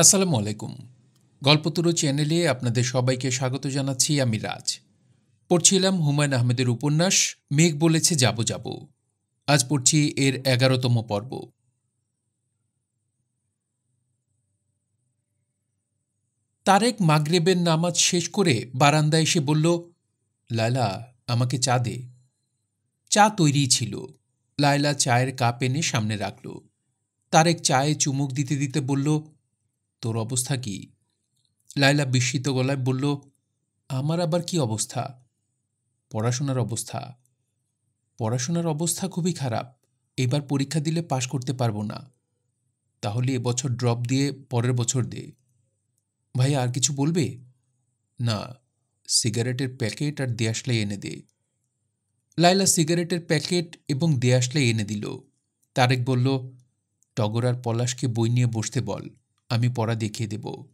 আসসালামু আলাইকুম। গল্পতুরো চ্যানেলে আপনাদের সবাইকে স্বাগত জানাচ্ছি আমি রাজ। পড়ছিলাম হুমায়ুন আহমেদের উপন্যাস, মেঘ বলেছে যাব যাব। আজ পড়ছি এর এগারোতম পর্ব। তারেক মাগরেবের নামাজ শেষ করে বারান্দায় এসে বলল, লায়লা, আমাকে চা দে। চা তৈরি ছিল। লায়লা চায়ের কাপ এনে সামনে রাখল। তারেক চায়ে চুমুক দিতে দিতে বলল তোর অবস্থা কি? লায়লা বিস্মিত গলায় বলল, আমার আবার কি অবস্থা? পড়াশোনার অবস্থা। পড়াশোনার অবস্থা খুবই খারাপ। এবার পরীক্ষা দিলে পাশ করতে পারব না। তাহলে এবছর ড্রপ দিয়ে পরের বছর দে। ভাই আর কিছু বলবে? না, সিগারেটের প্যাকেট আর দেয়াশলাই এনে দে। লাইলা সিগারেটের প্যাকেট এবং দেয়াশলাই এনে দিল। তারেক বলল, টগর আর পলাশকে বই নিয়ে বসতে বল। আমি পড়া দেখিয়ে দেব।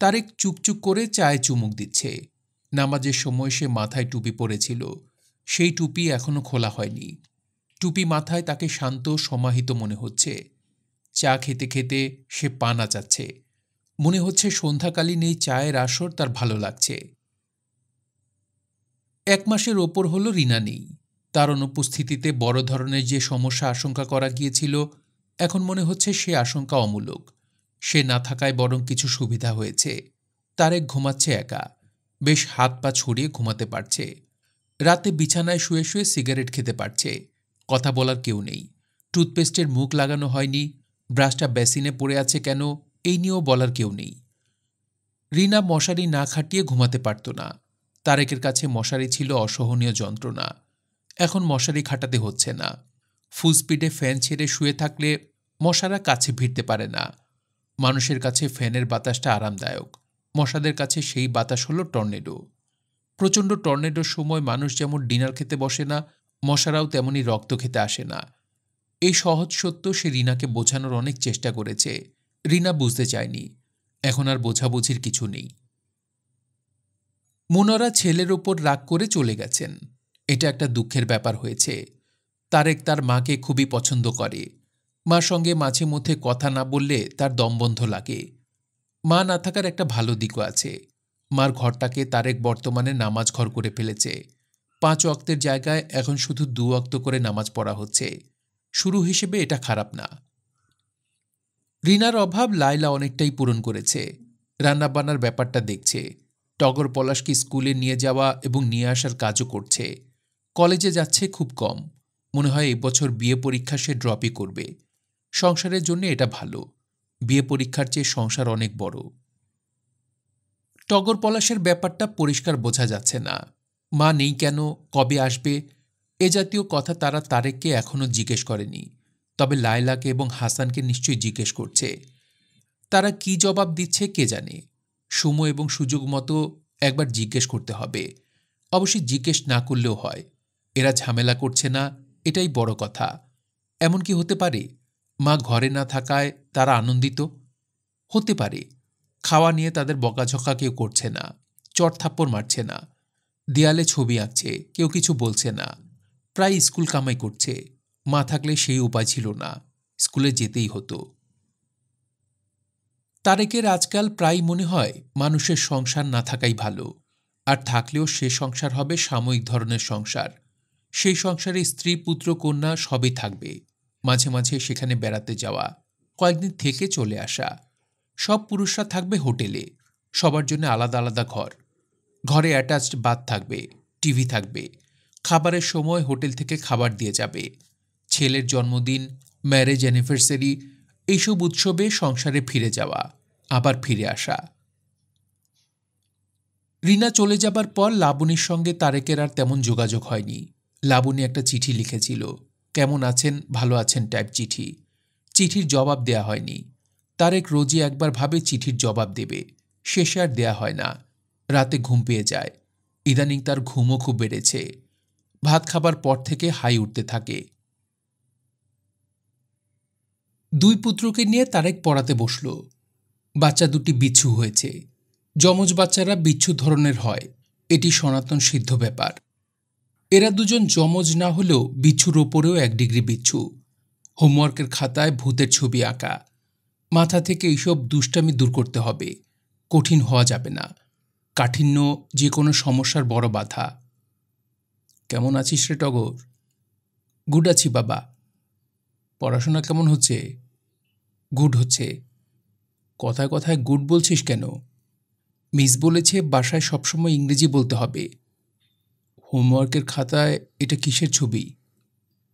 তারেক চুপচুপ করে চায়ে চুমুক দিচ্ছে। নামাজের সময় সে মাথায় টুপি পরেছিল। সেই টুপি এখনও খোলা হয়নি। টুপি মাথায় তাকে শান্ত, সমাহিত মনে হচ্ছে। চা খেতে খেতে সে পা নাচাচ্ছে। মনে হচ্ছে সন্ধ্যাকালীন এই চায়ের আসর তার ভালো লাগছে। এক মাসের ওপর হলো রিনা নেই। তার অনুপস্থিতিতে বড় ধরনের যে সমস্যা আশঙ্কা করা গিয়েছিল, এখন মনে হচ্ছে সে আশঙ্কা অমূলক। সে না থাকায় বরং কিছু সুবিধা হয়েছে। তারেক ঘুমাচ্ছে একা। বেশ হাত পা ছড়িয়ে ঘুমাতে পারছে। রাতে বিছানায় শুয়ে শুয়ে সিগারেট খেতে পারছে। কথা বলার কেউ নেই। টুথপেস্টের মুখ লাগানো হয়নি। ব্রাশটা বেসিনে পড়ে আছে কেন, এই নিয়েও বলার কেউ নেই। রিনা মশারি না খাটিয়ে ঘুমাতে পারত না। তারেকের কাছে মশারি ছিল অসহনীয় যন্ত্রণা। এখন মশারি খাটাতে হচ্ছে না। ফুল স্পিডে ফ্যান ছেড়ে শুয়ে থাকলে মশারা কাছে ভিড়তে পারে না। মানুষের কাছে ফ্যানের বাতাসটা আরামদায়ক। মশাদের কাছে সেই বাতাস হলো টর্নেডো। প্রচণ্ড টর্নেডোর সময় মানুষ যেমন ডিনার খেতে বসে না, মশারাও তেমনি রক্ত খেতে আসে না। এই সহজ সত্য সে রিনাকে বোঝানোর অনেক চেষ্টা করেছে। রিনা বুঝতে চায়নি। এখন আর বোঝাবুঝির কিছু নেই। মোনারা ছেলের ওপর রাগ করে চলে গেছেন। এটা একটা দুঃখের ব্যাপার হয়েছে। তারেক তার মাকে খুবই পছন্দ করে। মার সঙ্গে মাঝে মধ্যে কথা না বললে তার দমবন্ধ লাগে। মা না থাকার একটা ভালো দিকও আছে। মার ঘরটাকে তারেক বর্তমানে নামাজ ঘর করে ফেলেছে। পাঁচ অক্তের জায়গায় এখন শুধু দু অক্ত করে নামাজ পড়া হচ্ছে। শুরু হিসেবে এটা খারাপ না। রিনার অভাব লাইলা অনেকটাই পূরণ করেছে। রান্নাবান্নার ব্যাপারটা দেখছে। টগর পলাশকে স্কুলে নিয়ে যাওয়া এবং নিয়ে আসার কাজও করছে। কলেজে যাচ্ছে খুব কম। মনে হয় এবছর বিয়ে পরীক্ষা সে ড্রপই করবে। সংসারের জন্য এটা ভালো। বিয়ে পরীক্ষার চেয়ে সংসার অনেক বড়। টগর পলাশের ব্যাপারটা পরিষ্কার বোঝা যাচ্ছে না। মা নেই কেন? কবে আসবে? এ জাতীয় কথা তারা তারেককে এখনও জিজ্ঞেস করেনি। তবে লায়লাকে এবং হাসানকে নিশ্চয়ই জিজ্ঞেস করছে। তারা কি জবাব দিচ্ছে কে জানে? সময় এবং সুযোগ মতো একবার জিজ্ঞেস করতে হবে। অবশ্যই জিজ্ঞেস না করলেও হয়। এরা ঝামেলা করছে না, এটাই বড় কথা। এমন কি হতে পারে? মা ঘরে না থাকায় তারা আনন্দিত। হতে পারে, খাওয়া নিয়ে তাদের বকাঝকা কেউ করছে না চট থাপ্পড় মারছে না, দেয়ালে ছবি আঁকছে, কেউ কিছু বলছে না, প্রায় স্কুল কামাই করছে, মা থাকলে সেই উপায় ছিল না, স্কুলে যেতেই হতো। তারেকের আজকাল প্রায় মনে হয় মানুষের সংসার না থাকাই ভালো, আর থাকলেও সে সংসার হবে সাময়িক ধরনের সংসার, সেই সংসারে স্ত্রী, পুত্র, কন্যা সবই থাকবে। মাঝে মাঝে সেখানে বেড়াতে যাওয়া, কয়েকদিন থেকে চলে আসা। সব পুরুষরা থাকবে হোটেলে। সবার জন্য আলাদা আলাদা ঘর। ঘরে অ্যাটাচড বাথ থাকবে টিভি থাকবে। খাবারের সময় হোটেল থেকে খাবার দিয়ে যাবে। ছেলের জন্মদিন ম্যারেজ অ্যানিভার্সারি এইসব উৎসবে সংসারে ফিরে যাওয়া, আবার ফিরে আসা। রিনা চলে যাবার পর লাবণীর সঙ্গে তারেকের আর তেমন যোগাযোগ হয়নি। লাবণী একটা চিঠি লিখেছিল। কেমন আছেন? ভালো আছেন টাইপ চিঠি। চিঠির জবাব দেয়া হয়নি। তারেক রোজই একবার ভাবে চিঠির জবাব দেবে। শেষে আর দেয়া হয় না। রাতে ঘুম পেয়ে যায়। ইদানিং তার ঘুমও খুব বেড়েছে। ভাত খাবার পর থেকে হাই উঠতে থাকে। দুই পুত্রকে নিয়ে তারেক পড়াতে বসল। বাচ্চা দুটি বিচ্ছু হয়েছে। যমজ বাচ্চারা বিচ্ছু ধরনের হয়। এটি সনাতন সিদ্ধ ব্যাপার। এরা দুজন যমজ না হলেও বিচ্ছুর ওপরেও এক ডিগ্রি বিচ্ছু। হোমওয়ার্কের খাতায় ভূতের ছবি আঁকা। মাথা থেকে এইসব দুষ্টামি দূর করতে হবে। কঠিন হওয়া যাবে না। কাঠিন্য যে কোনো সমস্যার বড় বাধা। কেমন আছিস রে টগর? গুড আছি বাবা। পড়াশোনা কেমন হচ্ছে? গুড হচ্ছে। কথায় কথায় গুড বলছিস কেন? মিস বলেছে বাসায় সবসময় ইংরেজি বলতে হবে। হোমওয়ার্কের খাতায় এটা কিসের ছবি?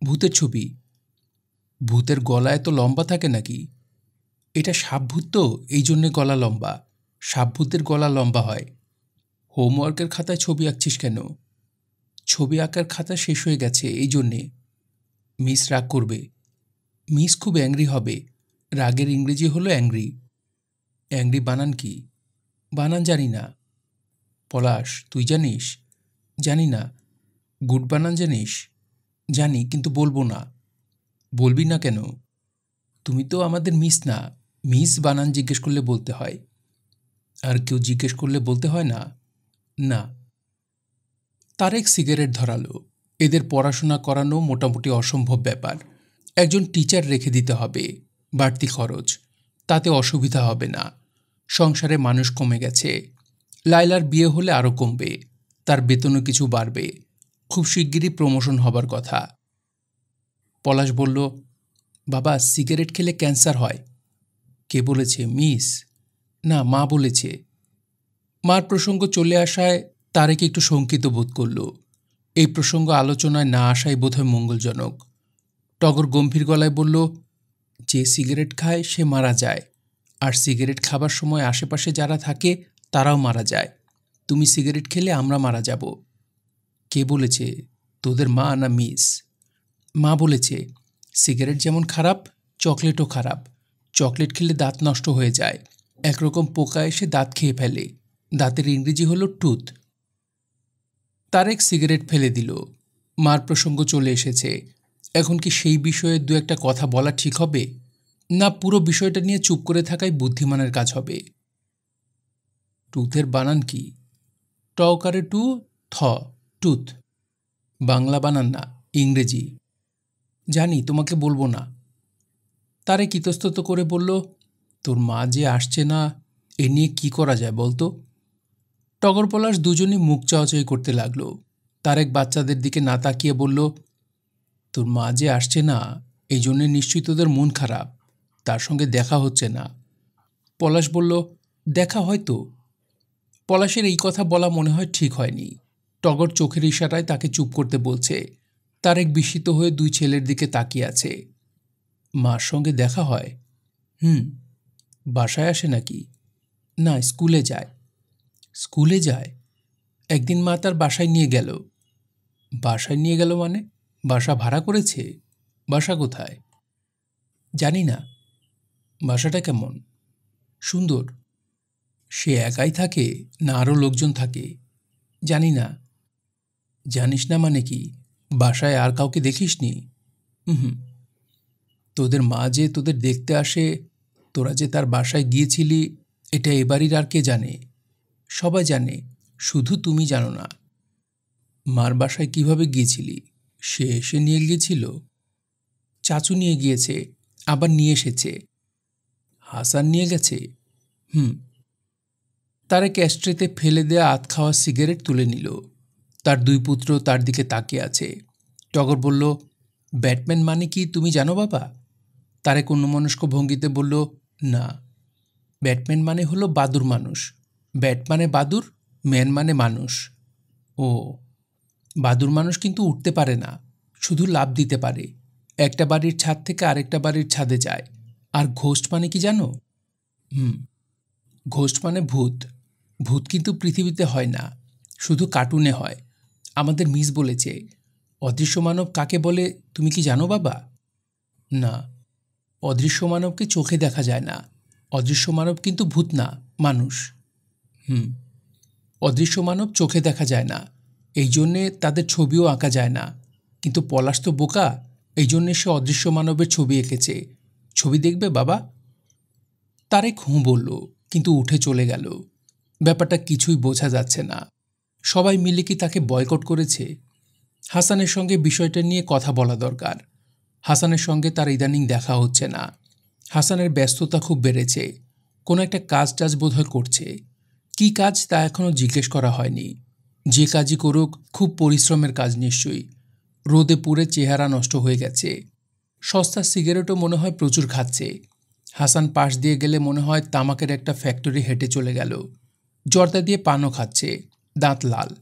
ভূতের ছবি। ভূতের গলা এত লম্বা থাকে নাকি? এটা সাপভূত? তো এই জন্যে গলা লম্বা। সাপভূতের গলা লম্বা হয়। হোমওয়ার্কের খাতায় ছবি আঁকছিস কেন? ছবি আঁকার খাতা শেষ হয়ে গেছে, এই জন্যে। মিস রাগ করবে। মিস খুব অ্যাংরি হবে। রাগের ইংরেজি হলো অ্যাংরি। অ্যাংরি বানান কি? বানান জানি না। পলাশ, তুই জানিস? জানি না। গুড বানান জানিস? জানি, কিন্তু বলব না। বলবি না কেন? তুমি তো আমাদের মিস না। মিস বানান জিজ্ঞেস করলে বলতে হয়। আর কেউ জিজ্ঞেস করলে বলতে হয় না? না। তারেক সিগারেট ধরালো। এদের পড়াশোনা করানো মোটামুটি অসম্ভব ব্যাপার। একজন টিচার রেখে দিতে হবে। বাড়তি খরচ। তাতে অসুবিধা হবে না। সংসারে মানুষ কমে গেছে। লাইলার বিয়ে হলে আরও কমবে। তার বেতনও কিছু বাড়বে। খুব শিগগিরই প্রমোশন হবার কথা। পলাশ বলল, বাবা সিগারেট খেলে ক্যান্সার হয়। কে বলেছে, মিস? না, মা বলেছে। মার প্রসঙ্গ চলে আসায় তারেক একটু শঙ্কিত বোধ করল। এই প্রসঙ্গ আলোচনায় না আসাই বোধহয় মঙ্গলজনক। টগর গম্ভীর গলায় বলল, যে সিগারেট খায়, সে মারা যায়। আর সিগারেট খাবার সময় আশেপাশে যারা থাকে, তারাও মারা যায়। তুমি সিগারেট খেলে আমরা মারা যাব। কে বলেছে, তোদের মা না মিস? মা বলেছে, সিগারেট যেমন খারাপ, চকলেটও খারাপ। চকলেট খেলে দাঁত নষ্ট হয়ে যায়। একরকম পোকা এসে দাঁত খেয়ে ফেলে। দাঁতের ইংরেজি হলো টুথ। তারেক সিগারেট ফেলে দিল। মার প্রসঙ্গ চলে এসেছে। এখন কি সেই বিষয়ে দু একটা কথা বলা ঠিক হবে? না, পুরো বিষয়টা নিয়ে চুপ করে থাকাই বুদ্ধিমানের কাজ হবে? টুথের বানান কি? টকারে টু, থ, টুথ। বাংলা বানান না ইংরেজি। জানি, তোমাকে বলব না। তারে কিতস্তত করে বলল, তোর মা যে আসছে না, এ নিয়ে কী করা যায় বলতো? টগর পলাশ দুজনই মুখ চাওয়াচাই করতে লাগল। তারেক বাচ্চাদের দিকে না তাকিয়ে বলল, তোর মা যে আসছে না, এই জন্যে নিশ্চয়ই তোদের মন খারাপ। তার সঙ্গে দেখা হচ্ছে না। পলাশ বলল, দেখা হয়তো পলাশের এই কথা বলা মনে হয় ঠিক হয়নি। টগর চোখের ইশারায় তাকে চুপ করতে বলছে। তারেক বিস্মিত হয়ে দুই ছেলের দিকে তাকিয়ে আছে। মার সঙ্গে দেখা হয়। হুম, বাসায় আসে নাকি? না, স্কুলে যায়। স্কুলে যায়? একদিন মা তার বাসায় নিয়ে গেল। বাসায় নিয়ে গেল মানে? বাসা ভাড়া করেছে? বাসা কোথায়? জানি না। বাসাটা কেমন? সুন্দর। সে একাই থাকে না আরও লোকজন থাকে? জানি না। জানিস না মানে কি? বাসায় আর কাউকে দেখিসনি? হুম। তোদের মা যে তোদের দেখতে আসে, তোরা যে তার বাসায় গিয়েছিলি, এটা এবারই আর কে জানে? সবাই জানে, শুধু তুমি জানো না। মার বাসায় কীভাবে গিয়েছিলি? সে এসে নিয়ে গিয়েছিল। চাচু নিয়ে গিয়েছে, আবার নিয়ে এসেছে। হাসান নিয়ে গেছে। হুম। তারা ক্যাস্ট্রেতে ফেলে দেয়া আত খাওয়া সিগারেট তুলে নিল। তার দুই পুত্র তার দিকে তাকিয়ে আছে। টগর বলল, ব্যাটম্যান মানে কি তুমি জানো বাবা? তারেক অন্যমনস্ক ভঙ্গিতে বলল, না। ব্যাটম্যান মানে হলো বাদুর মানুষ। ব্যাট মানে বাদুর, ম্যান মানে মানুষ। ও, বাদুর মানুষ কিন্তু উঠতে পারে না, শুধু লাভ দিতে পারে। একটা বাড়ির ছাদ থেকে আরেকটা বাড়ির ছাদে যায়। আর ঘোষ্ট মানে কি জানো? হুম ঘোষ্ট মানে ভূত। ভূত কিন্তু পৃথিবীতে হয় না, শুধু কার্টুনে হয়। আমাদের মিস বলেছে, অদৃশ্য মানব কাকে বলে, তুমি কি জানো বাবা? না, অদৃশ্য মানবকে চোখে দেখা যায় না। অদৃশ্য মানব কিন্তু ভূত না, মানুষ। হুম, অদৃশ্য মানব চোখে দেখা যায় না, এই জন্যে তাদের ছবিও আঁকা যায় না। কিন্তু পলাশ তো বোকা, এই জন্যে সে অদৃশ্য মানবের ছবি এঁকেছে। ছবি দেখবে বাবা? তারেক হুঁ বলল, কিন্তু উঠে চলে গেল। ব্যাপারটা কিছুই বোঝা যাচ্ছে না। সবাই মিলে কি তাকে বয়কট করেছে? হাসানের সঙ্গে বিষয়টা নিয়ে কথা বলা দরকার। হাসানের সঙ্গে তার ইদানিং দেখা হচ্ছে না। হাসানের ব্যস্ততা খুব বেড়েছে। কোনো একটা কাজ টাজ বোধহয় করছে। কি কাজ তা এখনও জিজ্ঞেস করা হয়নি। যে কাজই করুক, খুব পরিশ্রমের কাজ নিশ্চয়ই। রোদে পুড়ে চেহারা নষ্ট হয়ে গেছে। সস্তা সিগারেটও মনে হয় প্রচুর খাচ্ছে। হাসান পাশ দিয়ে গেলে মনে হয় তামাকের একটা ফ্যাক্টরি হেঁটে চলে গেল। জর্দা দিয়ে পানও খাচ্ছে, দাঁত লাল,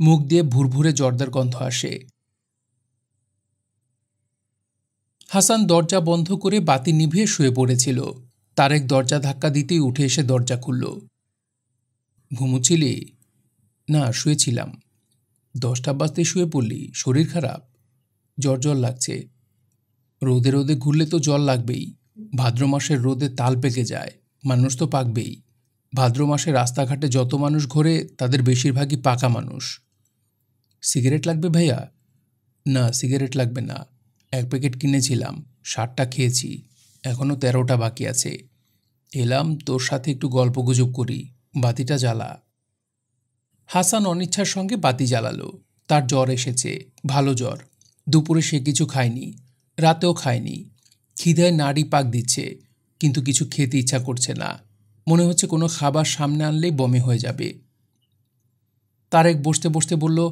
মুখ দিয়ে ভুরভুরে জর্দার গন্ধ আসে। হাসান দরজা বন্ধ করে বাতি নিভিয়ে শুয়ে পড়েছিল। তারেক দরজা ধাক্কা দিতেই উঠে এসে দরজা খুলল। ঘুমুচ্ছিলি? না, শুয়েছিলাম। দশটা বাজতে শুয়ে পড়লি, শরীর খারাপ? জ্বর জ্বর লাগছে। রোদে রোদে ঘুরলে তো জল লাগবেই। ভাদ্র মাসের রোদে তাল পেকে যায়, মানুষ তো পাকবেই। ভাদ্র মাসে রাস্তাঘাটে যত মানুষ ঘোরে, তাদের বেশিরভাগই পাকা মানুষ। সিগারেট লাগবে ভাইয়া? না, সিগারেট লাগবে না। এক প্যাকেট কিনেছিলাম, ষাটটা খেয়েছি এখনও তেরোটা বাকি আছে। এলাম, তোর সাথে একটু গল্প গুজব করি, বাতিটা জ্বালা। হাসান অনিচ্ছার সঙ্গে বাতি জ্বালালো। তার জ্বর এসেছে, ভালো জ্বর। দুপুরে সে কিছু খায়নি, রাতেও খায়নি। খিদায় নাড়ি পাক দিচ্ছে, কিন্তু কিছু খেতে ইচ্ছা করছে না। মনে হচ্ছে কোনো খাবার সামনে আনলেই বমি হয়ে যাবে। তারেক বসতে বসতে বলল,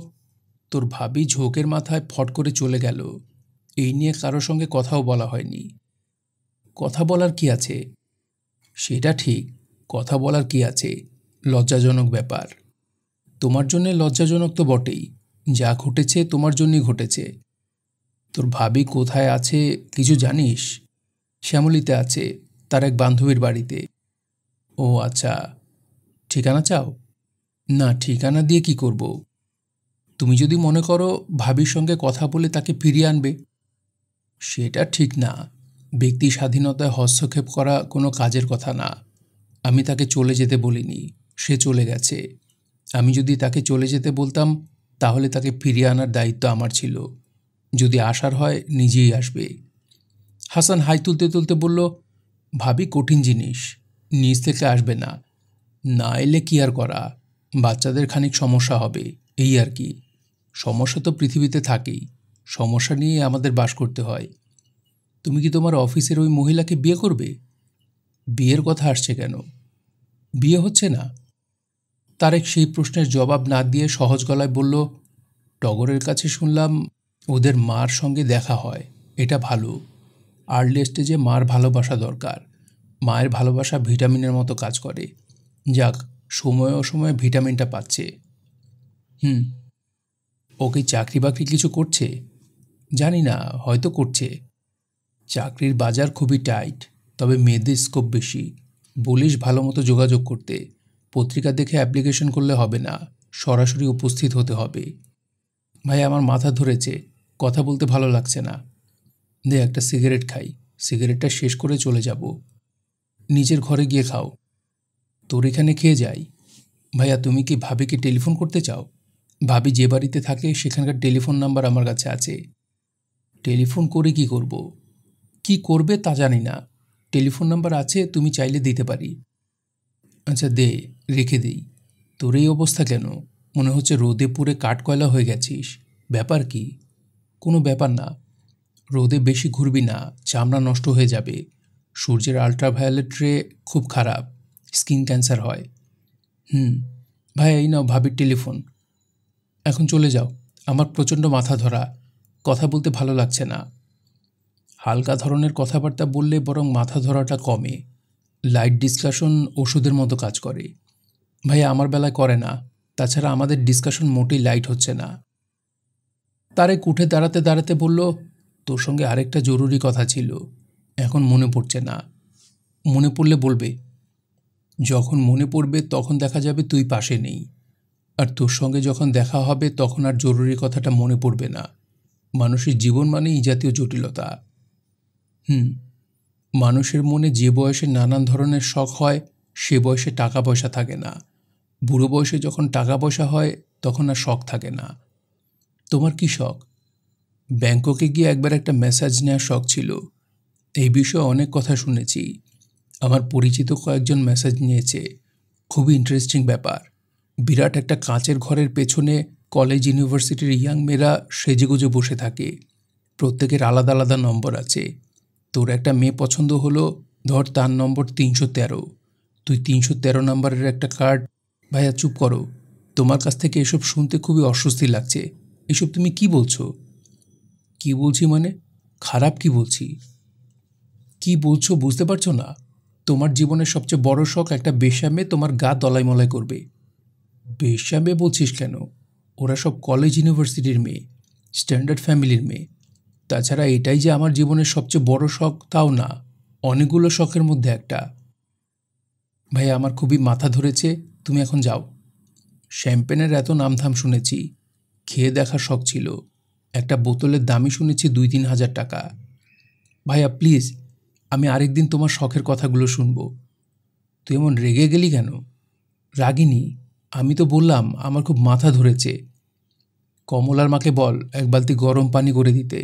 তোর ভাবি ঝোঁকের মাথায় ফট করে চলে গেল। এই নিয়ে কারোর সঙ্গে কথাও বলা হয়নি। কথা বলার কি আছে? সেটা ঠিক, কথা বলার কি আছে? লজ্জাজনক ব্যাপার। তোমার জন্যে লজ্জাজনক তো বটেই। যা ঘটেছে তোমার জন্যই ঘটেছে। তোর ভাবি কোথায় আছে কিছু জানিস? শ্যামলিতে আছে, তার এক বান্ধবীর বাড়িতে। ও আচ্ছা ঠিকানা চাও? না, ঠিকানা দিয়ে কি করব? তুমি যদি মনে করো ভাবির সঙ্গে কথা বলে তাকে ফিরিয়ে আনবে, সেটা ঠিক না। ব্যক্তি স্বাধীনতায় হস্তক্ষেপ করা কোনো কাজের কথা না। আমি তাকে চলে যেতে বলিনি, সে চলে গেছে। আমি যদি তাকে চলে যেতে বলতাম, তাহলে তাকে ফিরিয়ে আনার দায়িত্ব আমার ছিল। যদি আসার হয়, নিজেই আসবে। হাসান হাই তুলতে তুলতে বলল, ভাবি, কঠিন জিনিস। নিজ থেকে আসবে না। না এলে কি আর করা? বাচ্চাদের খানিক সমস্যা হবে, এই আর কি। সমস্যা তো পৃথিবীতে থাকেই, সমস্যা নিয়ে আমাদের বাস করতে হয়। তুমি কি তোমার অফিসের ওই মহিলাকে বিয়ে করবে? বিয়ের কথা আসছে কেন? বিয়ে হচ্ছে না? তারেক সেই প্রশ্নের জবাব না দিয়ে সহজ গলায় বলল, টগরের কাছে শুনলাম ওদের মার সঙ্গে দেখা হয়, এটা ভালো। আর্লি স্টেজে মার ভালোবাসা দরকার। মায়ের ভালোবাসা ভিটামিনের মতো কাজ করে। যাক, সময় অসময়ে ভিটামিনটা পাচ্ছে। হুম, ও কি চাকরি বাকরি কিছু করছে? জানি না, হয়তো করছে। চাকরির বাজার খুবই টাইট, তবে মেয়েদের স্কোপ বেশি। বলিস ভালো মতো যোগাযোগ করতে। পত্রিকা দেখে অ্যাপ্লিকেশন করলে হবে না, সরাসরি উপস্থিত হতে হবে। ভাই, আমার মাথা ধরেছে, কথা বলতে ভালো লাগছে না। দে একটা সিগারেট খাই সিগারেটটা শেষ করে চলে যাব। নিজের ঘরে গিয়ে খাও। তোর এখানে খেয়ে যাই ভাইয়া, তুমি কি ভাবিকে টেলিফোন করতে চাও? ভাবি যে বাড়িতে থাকে, সেখানকার টেলিফোন নাম্বার আমার কাছে আছে। টেলিফোন করে কি করব। কি করবে তা জানি না। টেলিফোন নাম্বার আছে, তুমি চাইলে দিতে পারি। আচ্ছা দে, রেখে দিই। তোর এই অবস্থা কেন? মনে হচ্ছে রোদে পুড়ে কাঠকয়লা হয়ে গেছিস। ব্যাপার কি? কোনো ব্যাপার না। রোদে বেশি ঘুরবি না, চামড়া নষ্ট হয়ে যাবে। সূর্যের আলট্রাভায়োলেট রে খুব খারাপ স্কিন ক্যান্সার হয়। হুম, ভাই, এই নাও ভাবির টেলিফোন এখন চলে যাও, আমার প্রচণ্ড মাথা ধরা, কথা বলতে ভালো লাগছে না। হালকা ধরনের কথাবার্তা বললে বরং মাথা ধরাটা কমে। লাইট ডিসকাশন ওষুধের মতো কাজ করে। ভাই, আমার বেলায় করে না, তাছাড়া আমাদের ডিসকাশন মোটেই লাইট হচ্ছে না। তারে উঠে দাঁড়াতে দাঁড়াতে বলল, তোর সঙ্গে আরেকটা জরুরি কথা ছিল। এখন মনে পড়ছে না। মনে পড়লে বলবে, যখন মনে পড়বে তখন দেখা যাবে তুই পাশে নেই। আর তোর সঙ্গে যখন দেখা হবে তখন আর জরুরি কথাটা মনে পড়বে না। মানুষের জীবন মানেই জাতীয় জটিলতা। হুম, মানুষের মনে যে বয়সে নানান ধরনের শখ হয়, সে বয়সে টাকা পয়সা থাকে না। বুড়ো বয়সে যখন টাকা পয়সা হয়, তখন আর শখ থাকে না। তোমার কি শখ? ব্যাংককে গিয়ে একবার একটা মেসেজ নেওয়ার শখ ছিল। এই বিষয়ে অনেক কথা শুনেছি। আমার পরিচিত কয়েকজন মেসেজ নিয়েছে। খুবই ইন্টারেস্টিং ব্যাপার। বিরাট একটা কাঁচের ঘরের পেছনে কলেজ ইউনিভার্সিটির ইয়াং মেয়েরা সেজেগুজে বসে থাকে। প্রত্যেকের আলাদা আলাদা নম্বর আছে। তোর একটা মেয়ে পছন্দ হলো, ধর তার নম্বর তিনশো তেরো। তুই তিনশো তেরো নম্বরের একটা কার্ড ভাইয়া চুপ করো। তোমার কাছ থেকে এসব শুনতে খুবই অস্বস্তি লাগছে। এসব তুমি কি বলছো? কি বলছি মানে? খারাপ কি বলছি? কি বলছো বুঝতে পারছ না? তোমার জীবনের সবচেয়ে বড় শখ একটা বেশ্যামে তোমার গা দলাই মলাই করবে। বেশ্যামে বলছিস কেন? ওরা সব কলেজ ইউনিভার্সিটির মেয়ে স্ট্যান্ডার্ড ফ্যামিলির মেয়ে। তাছাড়া এটাই যে আমার জীবনের সবচেয়ে বড় শখ তাও না, অনেকগুলো শখের মধ্যে একটা। ভাই আমার খুবই মাথা ধরেছে, তুমি এখন যাও। শ্যাম্পেনের এত নামধাম শুনেছি, খেয়ে দেখার শখ ছিল। একটা বোতলের দামই শুনেছি দুই তিন হাজার টাকা। ভাইয়া প্লিজ আমি আরেকদিন তোমার শখের কথাগুলো শুনব। তুই এমন রেগে গেলি কেন? রাগিনি, আমি তো বললাম, আমার খুব মাথা ধরেছে। কমলার মাকে বল, এক বালতি গরম পানি করে দিতে।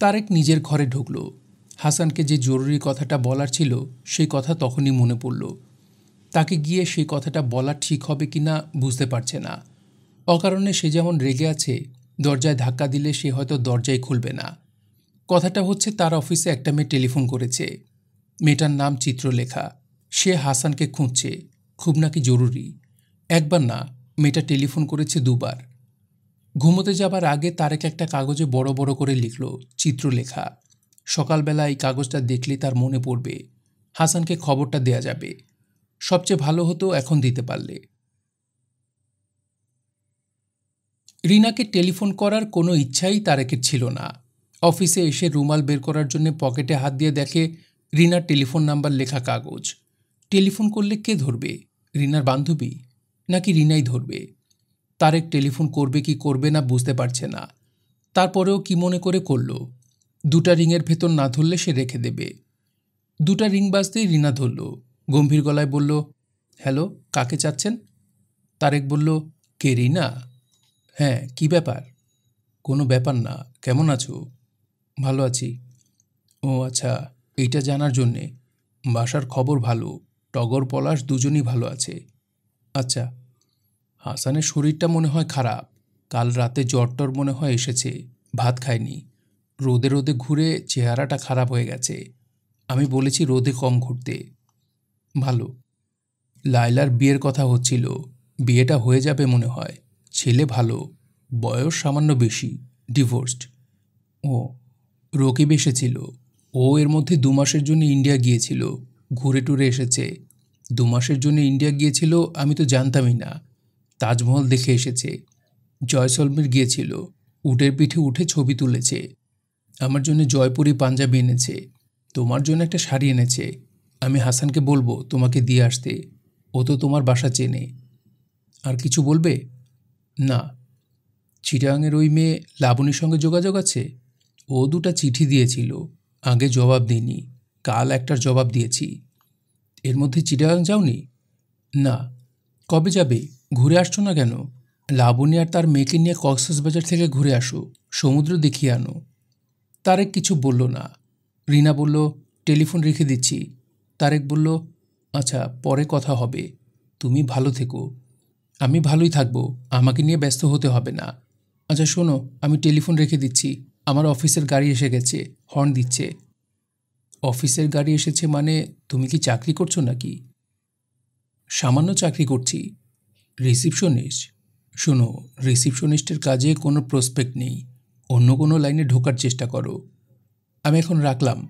তারেক নিজের ঘরে ঢুকল। হাসানকে যে জরুরি কথাটা বলার ছিল, সেই কথা তখনই মনে পড়ল। তাকে গিয়ে সেই কথাটা বলা ঠিক হবে কি না বুঝতে পারছে না। অকারণে সে যেমন রেগে আছে, দরজায় ধাক্কা দিলে সে হয়তো দরজাই খুলবে না। কথাটা হচ্ছে, তার অফিসে একটা মেয়ে টেলিফোন করেছে। মেয়েটার নাম চিত্রলেখা। সে হাসানকে খুঁজছে। খুব নাকি জরুরি? একবার না, মেয়েটা টেলিফোন করেছে দুবার। ঘুমোতে যাবার আগে তারেক একটা কাগজে বড় বড় করে লিখল, চিত্রলেখা। সকালবেলা এই কাগজটা দেখলে তার মনে পড়বে, হাসানকে খবরটা দেয়া যাবে। সবচেয়ে ভালো হতো এখন দিতে পারলে। রিনাকে টেলিফোন করার কোনো ইচ্ছাই তারেকের ছিল না। অফিসে এসে রুমাল বের করার জন্য পকেটে হাত দিয়ে দেখে রিনার টেলিফোন নাম্বার লেখা কাগজ। টেলিফোন করলে কে ধরবে? রিনার বান্ধবী? নাকি রিনাই ধরবে? তারেক টেলিফোন করবে কি করবে না বুঝতে পারছে না। তারপরেও কি মনে করে করল? দুটা রিংয়ের ভেতর না ধরলে সে রেখে দেবে। দুটা রিং বাজতেই রিনা ধরল। গম্ভীর গলায় বলল, হ্যালো, কাকে চাচ্ছেন? তারেক বলল, কে রিনা? হ্যাঁ কি ব্যাপার? কোনো ব্যাপার না, কেমন আছো? ভালো আছি। ও আচ্ছা এইটা জানার জন্যে। বাসার খবর ভালো, টগর পলাশ দুজনই ভালো আছে। আচ্ছা। হাসানের শরীরটা মনে হয় খারাপ, কাল রাতে জ্বরটর মনে হয় এসেছে, ভাত খায়নি। রোদে রোদে ঘুরে চেহারাটা খারাপ হয়ে গেছে। আমি বলেছি, রোদে কম ঘুরতে। ভালো। লাইলার বিয়ের কথা হচ্ছিল। বিয়েটা হয়ে যাবে মনে হয়। ছেলে ভালো। বয়স সামান্য বেশি। ডিভোর্সড। ও, রকিব এসেছিল। ও এর মধ্যে দু মাসের জন্য ইন্ডিয়া গিয়েছিল। ঘুরে টুরে এসেছে। দু মাসের জন্য ইন্ডিয়া গিয়েছিল আমি তো জানতামই না। তাজমহল দেখে এসেছে। জয়সলমীর গিয়েছিল। উটের পিঠে উঠে ছবি তুলেছে। আমার জন্য জয়পুরি পাঞ্জাবি এনেছে, তোমার জন্য একটা শাড়ি এনেছে, আমি হাসানকে বলব তোমাকে দিয়ে আসতে, ও তো তোমার বাসা চেনে। আর কিছু বলবে? না। চিটাঙের ওই মেয়ে লাবণীর সঙ্গে যোগাযোগ আছে? ও দুটা চিঠি দিয়েছিল, আগে জবাব দিইনি, কাল একটার জবাব দিয়েছি। এর মধ্যে চিটাগাং যাওনি? না। কবে যাবে? ঘুরে আসছো না কেন? লাবণী আর তার মেয়েকে নিয়ে কক্সবাজার থেকে ঘুরে আসো, সমুদ্র দেখিয়ে আনো। তারেক কিছু বলল না। রিনা বলল, টেলিফোন রেখে দিচ্ছি। তারেক বলল আচ্ছা পরে কথা হবে। তুমি ভালো থেকো। আমি ভালোই থাকব। আমাকে নিয়ে ব্যস্ত হতে হবে না। আচ্ছা শোনো, আমি টেলিফোন রেখে দিচ্ছি। আমার অফিসের গাড়ি এসে গেছে। হর্ন দিচ্ছে। অফিসের গাড়ি এসেছে মানে তুমি কি চাকরি করছ নাকি? সামান্য চাকরি করছি। রিসিপশনিস্ট? শোনো, রিসিপশনিস্টের কাজে কোনো প্রসপেক্ট নেই। অন্য কোনো লাইনে ঢোকার চেষ্টা করো। আমি এখন রাখলাম।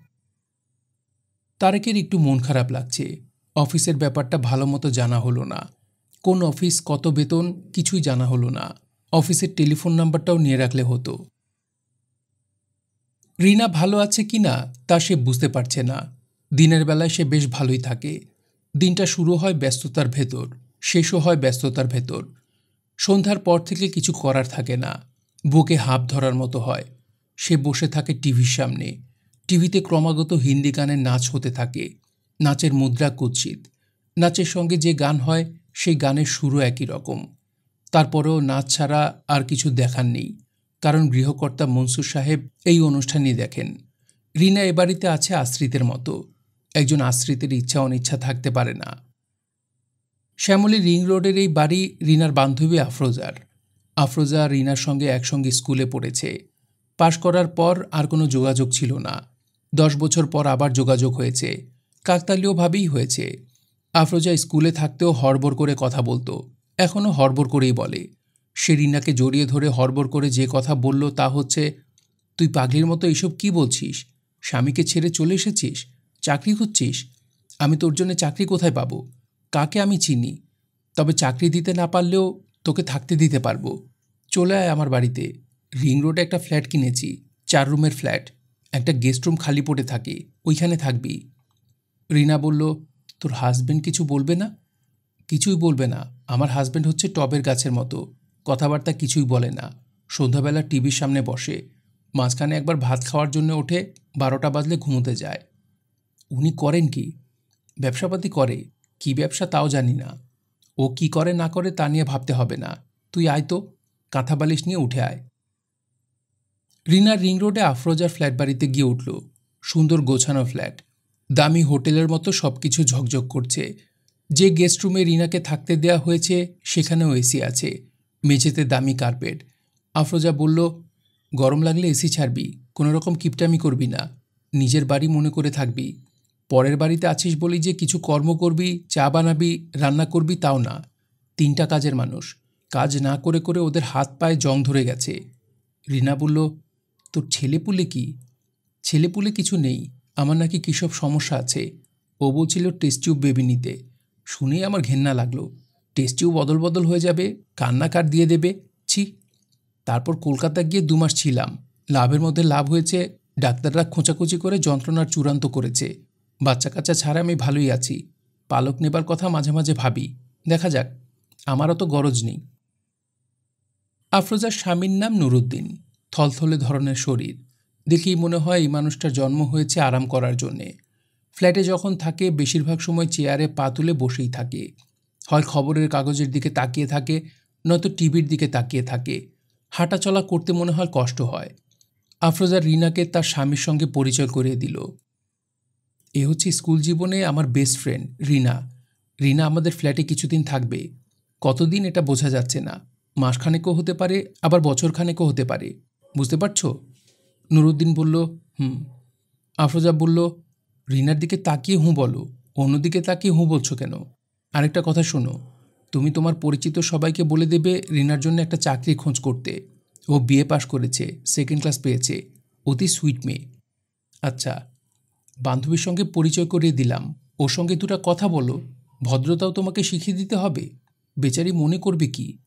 তারেকের একটু মন খারাপ লাগছে। অফিসের ব্যাপারটা ভালো মতো জানা হলো না। কোন অফিস, কত বেতন, কিছুই জানা হলো না। অফিসের টেলিফোন নাম্বারটাও নিয়ে রাখলে হতো। রিনা ভালো আছে কি না, তা সে বুঝতে পারছে না। দিনের বেলায় সে বেশ ভালোই থাকে। দিনটা শুরু হয় ব্যস্ততার ভেতর, শেষও হয় ব্যস্ততার ভেতর। সন্ধ্যার পর থেকে কিছু করার থাকে না। বুকে হাঁপ ধরার মতো হয়। সে বসে থাকে টিভির সামনে। টিভিতে ক্রমাগত হিন্দি গানের নাচ হতে থাকে। নাচের মুদ্রা কুৎসিত। নাচের সঙ্গে যে গান হয়, সেই গানের সুরও একই রকম। তারপরেও নাচ ছাড়া আর কিছু দেখার নেই। কারণ গৃহকর্তা মনসুর সাহেব এই অনুষ্ঠানই দেখেন। রিনা এ বাড়িতে আছে আশ্রিতের মতো। একজন আশ্রিতের ইচ্ছা অনিচ্ছা থাকতে পারে না। শ্যামলী রিং রোডের এই বাড়ি রিনার বান্ধবী আফরোজার। আফরোজা রিনার সঙ্গে একসঙ্গে স্কুলে পড়েছে। পাশ করার পর আর কোনো যোগাযোগ ছিল না। দশ বছর পর আবার যোগাযোগ হয়েছে। কাকতালীয়ভাবেই হয়েছে। আফরোজা স্কুলে থাকতেও হড়বড় করে কথা বলতো। এখনও হড়বড় করেই বলে। সে রিনাকে জড়িয়ে ধরে হড়বড় করে যে কথা বলল তা হচ্ছে, তুই পাগলির মতো এসব কি বলছিস? স্বামীকে ছেড়ে চলে এসেছিস? চাকরি খুঁজছিস? আমি তোর জন্য চাকরি কোথায় পাবো? কাকে আমি চিনি? তবে চাকরি দিতে না পারলেও তোকে থাকতে দিতে পারব। চলে আয় আমার বাড়িতে। রিং রোডে একটা ফ্ল্যাট কিনেছি, চার রুমের ফ্ল্যাট। একটা গেস্ট রুম খালি পড়ে থাকে, ওইখানে থাকবি। রিনা বলল, তোর হাজব্যান্ড কিছু বলবে না? কিছুই বলবে না। আমার হাজব্যান্ড হচ্ছে টবের গাছের মতো। কথাবার্তা কিছুই বলে না। সন্ধ্যাবেলা টিভির সামনে বসে। মাঝখানে একবার ভাত খাওয়ার জন্য ওঠে, বারোটা বাজলে ঘুমোতে যায়। উনি করেন কি? ব্যবসাপাতি করে। কি ব্যবসা তাও জানি না। ও কি করে না করে তা নিয়ে ভাবতে হবে না। তুই আয় তো কাঁথা বালিশ নিয়ে উঠে আয়। রিনার রিং রোডে আফরোজার ফ্ল্যাট বাড়িতে গিয়ে উঠল। সুন্দর গোছানো ফ্ল্যাট। দামি হোটেলের মতো সব কিছু ঝকঝক করছে। যে গেস্ট রুমে রিনাকে থাকতে দেয়া হয়েছে, সেখানেও এসি আছে। মেঝেতে দামি কার্পেট। আফরোজা বলল, গরম লাগলে এসি ছাড়বি কোনো রকম কিপটামি করবি না। নিজের বাড়ি মনে করে থাকবি। পরের বাড়িতে আছিস বলি যে কিছু কর্ম করবি, চা বানাবি, রান্না করবি তাও না। তিনটা কাজের মানুষ। কাজ না করে করে ওদের হাত পায়ে জং ধরে গেছে। রিনা বলল, তোর ছেলেপুলে কি? ছেলেপুলে কিছু নেই। আমার নাকি কী সব সমস্যা আছে। ও বলছিল, টেস্ট টিউব বেবি নিতে। শুনেই আমার ঘেন্না লাগল। টেস্ট টিউব বদল বদল হয়ে যাবে কান্না কার দিয়ে দেবে, ছি। তারপর কলকাতা গিয়ে দু মাস ছিলাম। লাভের মধ্যে লাভ হয়েছে, ডাক্তাররা খোঁচাখুচি করে যন্ত্রণার চূড়ান্ত করেছে। বাচ্চা কাচ্চা ছাড়া আমি ভালোই আছি। পালক নেবার কথা মাঝে মাঝে ভাবি। দেখা যাক, আমারও তো গরজ নেই। আফরোজার স্বামীর নাম নুরুদ্দিন। থলথলে ধরনের শরীর। দেখেই মনে হয় এই মানুষটার জন্ম হয়েছে আরাম করার জন্যে। ফ্ল্যাটে যখন থাকে, বেশিরভাগ সময় চেয়ারে পা তুলে বসেই থাকে। হয় খবরের কাগজের দিকে তাকিয়ে থাকে, নয়তো টিভির দিকে তাকিয়ে থাকে। হাঁটাচলা করতে মনে হয় কষ্ট হয়। আফরোজা রিনাকে তার স্বামীর সঙ্গে পরিচয় করিয়ে দিল। এ হচ্ছে স্কুল জীবনে আমার বেস্ট ফ্রেন্ড রিনা। রিনা আমাদের ফ্ল্যাটে কিছুদিন থাকবে। কতদিন এটা বোঝা যাচ্ছে না। মাসখানেকও হতে পারে, আবার বছরখানেকও হতে পারে। বুঝতে পারছ? নুরুদ্দিন বলল, হুম। আফরোজা বলল, রিনার দিকে তাকিয়ে হুঁ বলো। অন্যদিকে তাকিয়ে হুঁ বলছো কেন? আরেকটা কথা শোনো, তুমি তোমার পরিচিত সবাইকে বলে দেবে রিনার জন্য একটা চাকরি খোঁজ করতে। ও বিএ পাশ করেছে সেকেন্ড ক্লাস পেয়েছে। অতি সুইট মেয়ে। আচ্ছা বান্ধবীর সঙ্গে পরিচয় করিয়ে দিলাম। ওর সঙ্গে দুটা কথা বলো। ভদ্রতাও তোমাকে শিখিয়ে দিতে হবে। বেচারি মনে করবে কি?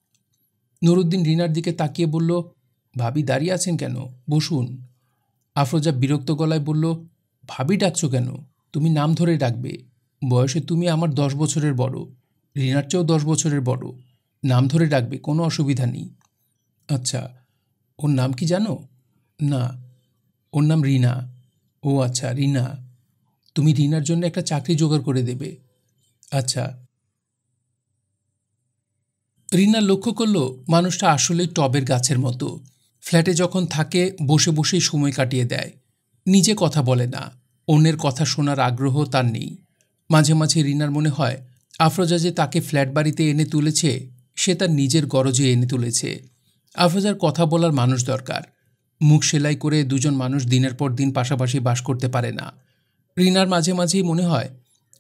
নুরুদ্দিন রিনার দিকে তাকিয়ে বলল, ভাবি দাঁড়িয়ে আছেন কেন? বসুন। আফরোজা বিরক্ত গলায় বলল, ভাবি ডাকছো কেন? তুমি নাম ধরে ডাকবে। বয়সে তুমি আমার দশ বছরের বড়। রিনার চেয়েও দশ বছরের বড়। নাম ধরে ডাকবে, কোনো অসুবিধা নেই। আচ্ছা ওর নাম কি জানো? না, ওর নাম রিনা। ও আচ্ছা রিনা, তুমি রিনার জন্য একটা চাকরি জোগাড় করে দেবে। আচ্ছা। রিনা লক্ষ্য করল মানুষটা আসলে টবের গাছের মতো। ফ্ল্যাটে যখন থাকে, বসে বসেই সময় কাটিয়ে দেয়। নিজে কথা বলে না। অন্যের কথা শোনার আগ্রহ তার নেই। মাঝে মাঝে রিনার মনে হয়, আফরোজা যে তাকে ফ্ল্যাট বাড়িতে এনে তুলেছে, সে তার নিজের গরজে এনে তুলেছে। আফরোজার কথা বলার মানুষ দরকার। মুখ সেলাই করে দুজন মানুষ দিনের পর দিন পাশাপাশি বাস করতে পারে না। রিনার মাঝে মাঝেই মনে হয়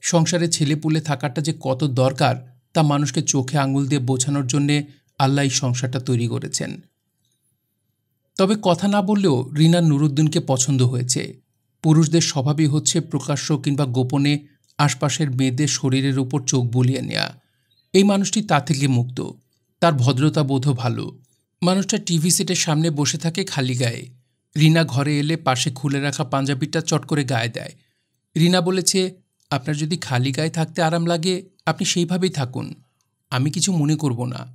সংসারে ছেলে পুলে থাকাটা যে কত দরকার, তা মানুষকে চোখে আঙুল দিয়ে বোঝানোর জন্যে আল্লাহ সংসারটা তৈরি করেছেন। তবে কথা না বললেও রিনার নুরুদ্দিনকে পছন্দ হয়েছে। পুরুষদের স্বভাবই হচ্ছে প্রকাশ্য কিংবা গোপনে আশপাশের মেয়েদের শরীরের উপর চোখ বুলিয়ে নেয়া। এই মানুষটি তা থেকে মুক্ত, তার ভদ্রতা বোধও ভালো। মানুষটা টিভি সেটের সামনে বসে থাকে খালি গায়ে। রিনা ঘরে এলে পাশে খুলে রাখা পাঞ্জাবিটা চট করে গায়ে দেয়। রিনা বলেছে, আপনার যদি খালি গায়ে থাকতে আরাম লাগে, আপনি সেইভাবেই থাকুন। আমি কিছু মনে করব না।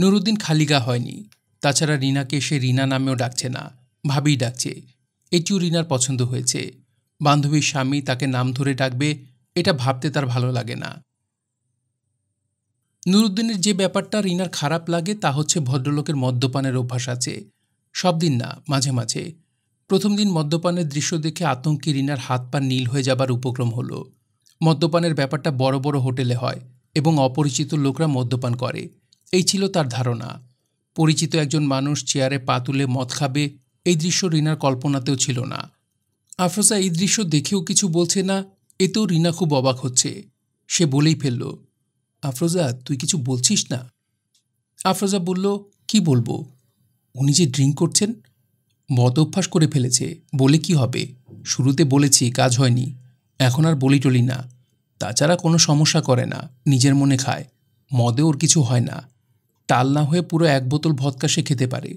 নুরুদ্দিন খালি গা হয়নি। তাছাড়া রিনাকে সে রিনা নামেও ডাকছে না, ভাবেই ডাকছে। এটিও রিনার পছন্দ হয়েছে। বান্ধবীর স্বামী তাকে নাম ধরে ডাকবে, এটা ভাবতে তার ভালো লাগে না। নুরুদ্দিনের যে ব্যাপারটা রিনার খারাপ লাগে তা হচ্ছে ভদ্রলোকের মদ্যপানের অভ্যাস আছে। সব দিন না, মাঝে মাঝে। প্রথম দিন মদ্যপানের দৃশ্য দেখে আতঙ্কে রিনার হাত পা নীল হয়ে যাবার উপক্রম হলো। মদ্যপানের ব্যাপারটা বড় বড় হোটেলে হয় এবং অপরিচিত লোকরা মদ্যপান করে। এই ছিল তার ধারণা। পরিচিত একজন মানুষ চেয়ারে পা তুলে মদ খাবে, এই দৃশ্য রিনার কল্পনাতেও ছিল না। আফরোজা এই দৃশ্য দেখেও কিছু বলছে না, এতেও রিনা খুব অবাক হচ্ছে। সে বলেই ফেলল আফরোজা, তুই কিছু বলছিস না? আফরোজা বলল, কি বলব? উনি যে ড্রিঙ্ক করছেন, মদ অভ্যাস করে ফেলেছে, বলে কি হবে? শুরুতে বলেছি, কাজ হয়নি। এখন আর বলি টলি না। তাছাড়া কোনো সমস্যা করে না, নিজের মনে খায়। মদে ওর কিছু হয় না। টাল না হয়ে পুরো এক বোতল ভদকা সে খেতে পারে।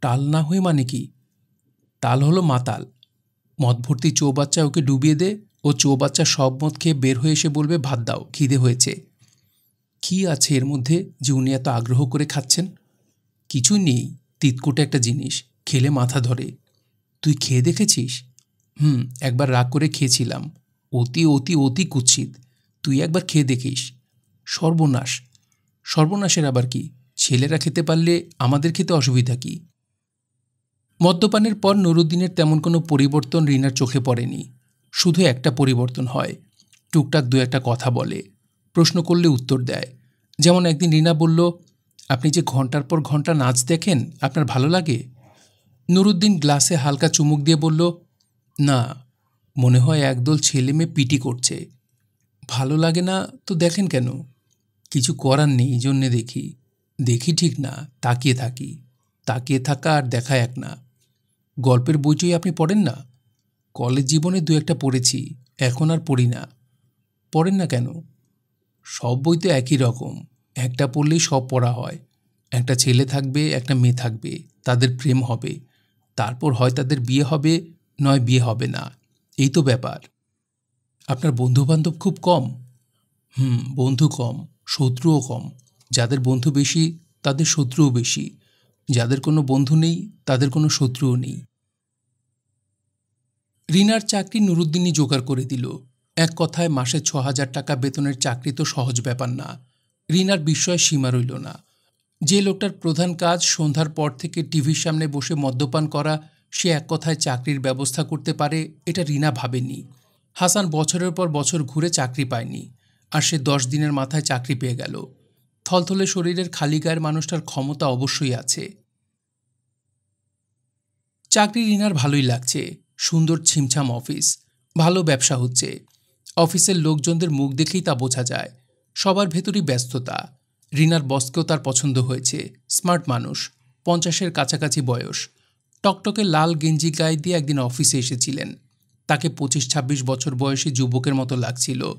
টাল না হয়ে মানে কি? তাল হলো মাতাল। মদ ভর্তি চৌবাচ্চা ওকে ডুবিয়ে দে, ও চৌবাচ্চা সব মদ খেয়ে বের হয়ে এসে বলবে, ভাত দাও, খিদে হয়েছে। কি আছে এর মধ্যে যে উনি এত আগ্রহ করে খাচ্ছেন? কিছুই নেই। তিতকুটে একটা জিনিস, খেলে মাথা ধরে। তুই খেয়ে দেখেছিস? হুম, একবার রাগ করে খেয়েছিলাম। অতি অতি অতি কুৎসিত। তুই একবার খেয়ে দেখিস। সর্বনাশ। সর্বনাশের আবার কি? ছেলেরা খেতে পারলে আমাদের খেতে অসুবিধা কি? মদ্যপানের পর নুরুদ্দিনের তেমন কোনো পরিবর্তন রিনার চোখে পড়েনি। শুধু একটা পরিবর্তন হয়। টুকটাক দু একটা কথা বলে। প্রশ্ন করলে উত্তর দেয়। যেমন একদিন রিনা বলল, আপনি যে ঘণ্টার পর ঘণ্টা নাচ দেখেন, আপনার ভালো লাগে? নুরুদ্দিন গ্লাসে হালকা চুমুক দিয়ে বলল, না, মনে হয় একদল ছেলে মেয়ে পিটি করছে। ভালো লাগে না তো দেখেন কেন? কিছু করার নেই জন্যে দেখি। দেখি ঠিক না, তাকিয়ে থাকি। তাকিয়ে থাকা আর দেখা এক না। গল্পের বইচই আপনি পড়েন না? কলেজ জীবনে দু একটা পড়েছি, এখন আর পড়ি না। পড়েন না কেন? সব বই তো একই রকম। একটা পড়লেই সব পড়া হয়। একটা ছেলে থাকবে, একটা মেয়ে থাকবে, তাদের প্রেম হবে। তারপর হয় তাদের বিয়ে হবে, নয় বিয়ে হবে না। এই তো ব্যাপার। আপনার বন্ধুবান্ধব খুব কম। হুম, বন্ধু কম, শত্রুও কম। যাদের বন্ধু বেশি, তাদের শত্রুও বেশি। যাদের কোনো বন্ধু নেই, তাদের কোনো শত্রুও নেই। রিনার চাকরি নুরুদ্দিনই জোগাড় করে দিল। এক কথায় মাসে ছ হাজার টাকা বেতনের চাকরি তো সহজ ব্যাপার না। রিনার বিস্ময় সীমা রইল না। যে লোকটার প্রধান কাজ সন্ধ্যার পর থেকে টিভির সামনে বসে মদ্যপান করা, সে এক কথায় চাকরির ব্যবস্থা করতে পারে, এটা রিনা ভাবেনি। হাসান বছরের পর বছর ঘুরে চাকরি পায়নি, আর সে দশ দিনের মাথায় চাকরি পেয়ে গেল। থলথলে শরীরের খালি গায়ের মানুষটার ক্ষমতা অবশ্যই আছে। চাকরি রিনার ভালোই লাগছে, সুন্দর ছিমছাম অফিস, ভালো ব্যবসা হচ্ছে। অফিসের লোকজনদের মুখ দেখেই তা বোঝা যায়। সবার ভেতরই ব্যস্ততা। রিনার বসকেও তার পছন্দ হয়েছে। স্মার্ট মানুষ। পঞ্চাশের কাছাকাছি বয়স। টকটকে লাল গেঞ্জি গায়ে দিয়ে একদিন অফিসে এসেছিলেন। তাকে পঁচিশ ছাব্বিশ বছর বয়সী যুবকের মতো লাগছিল।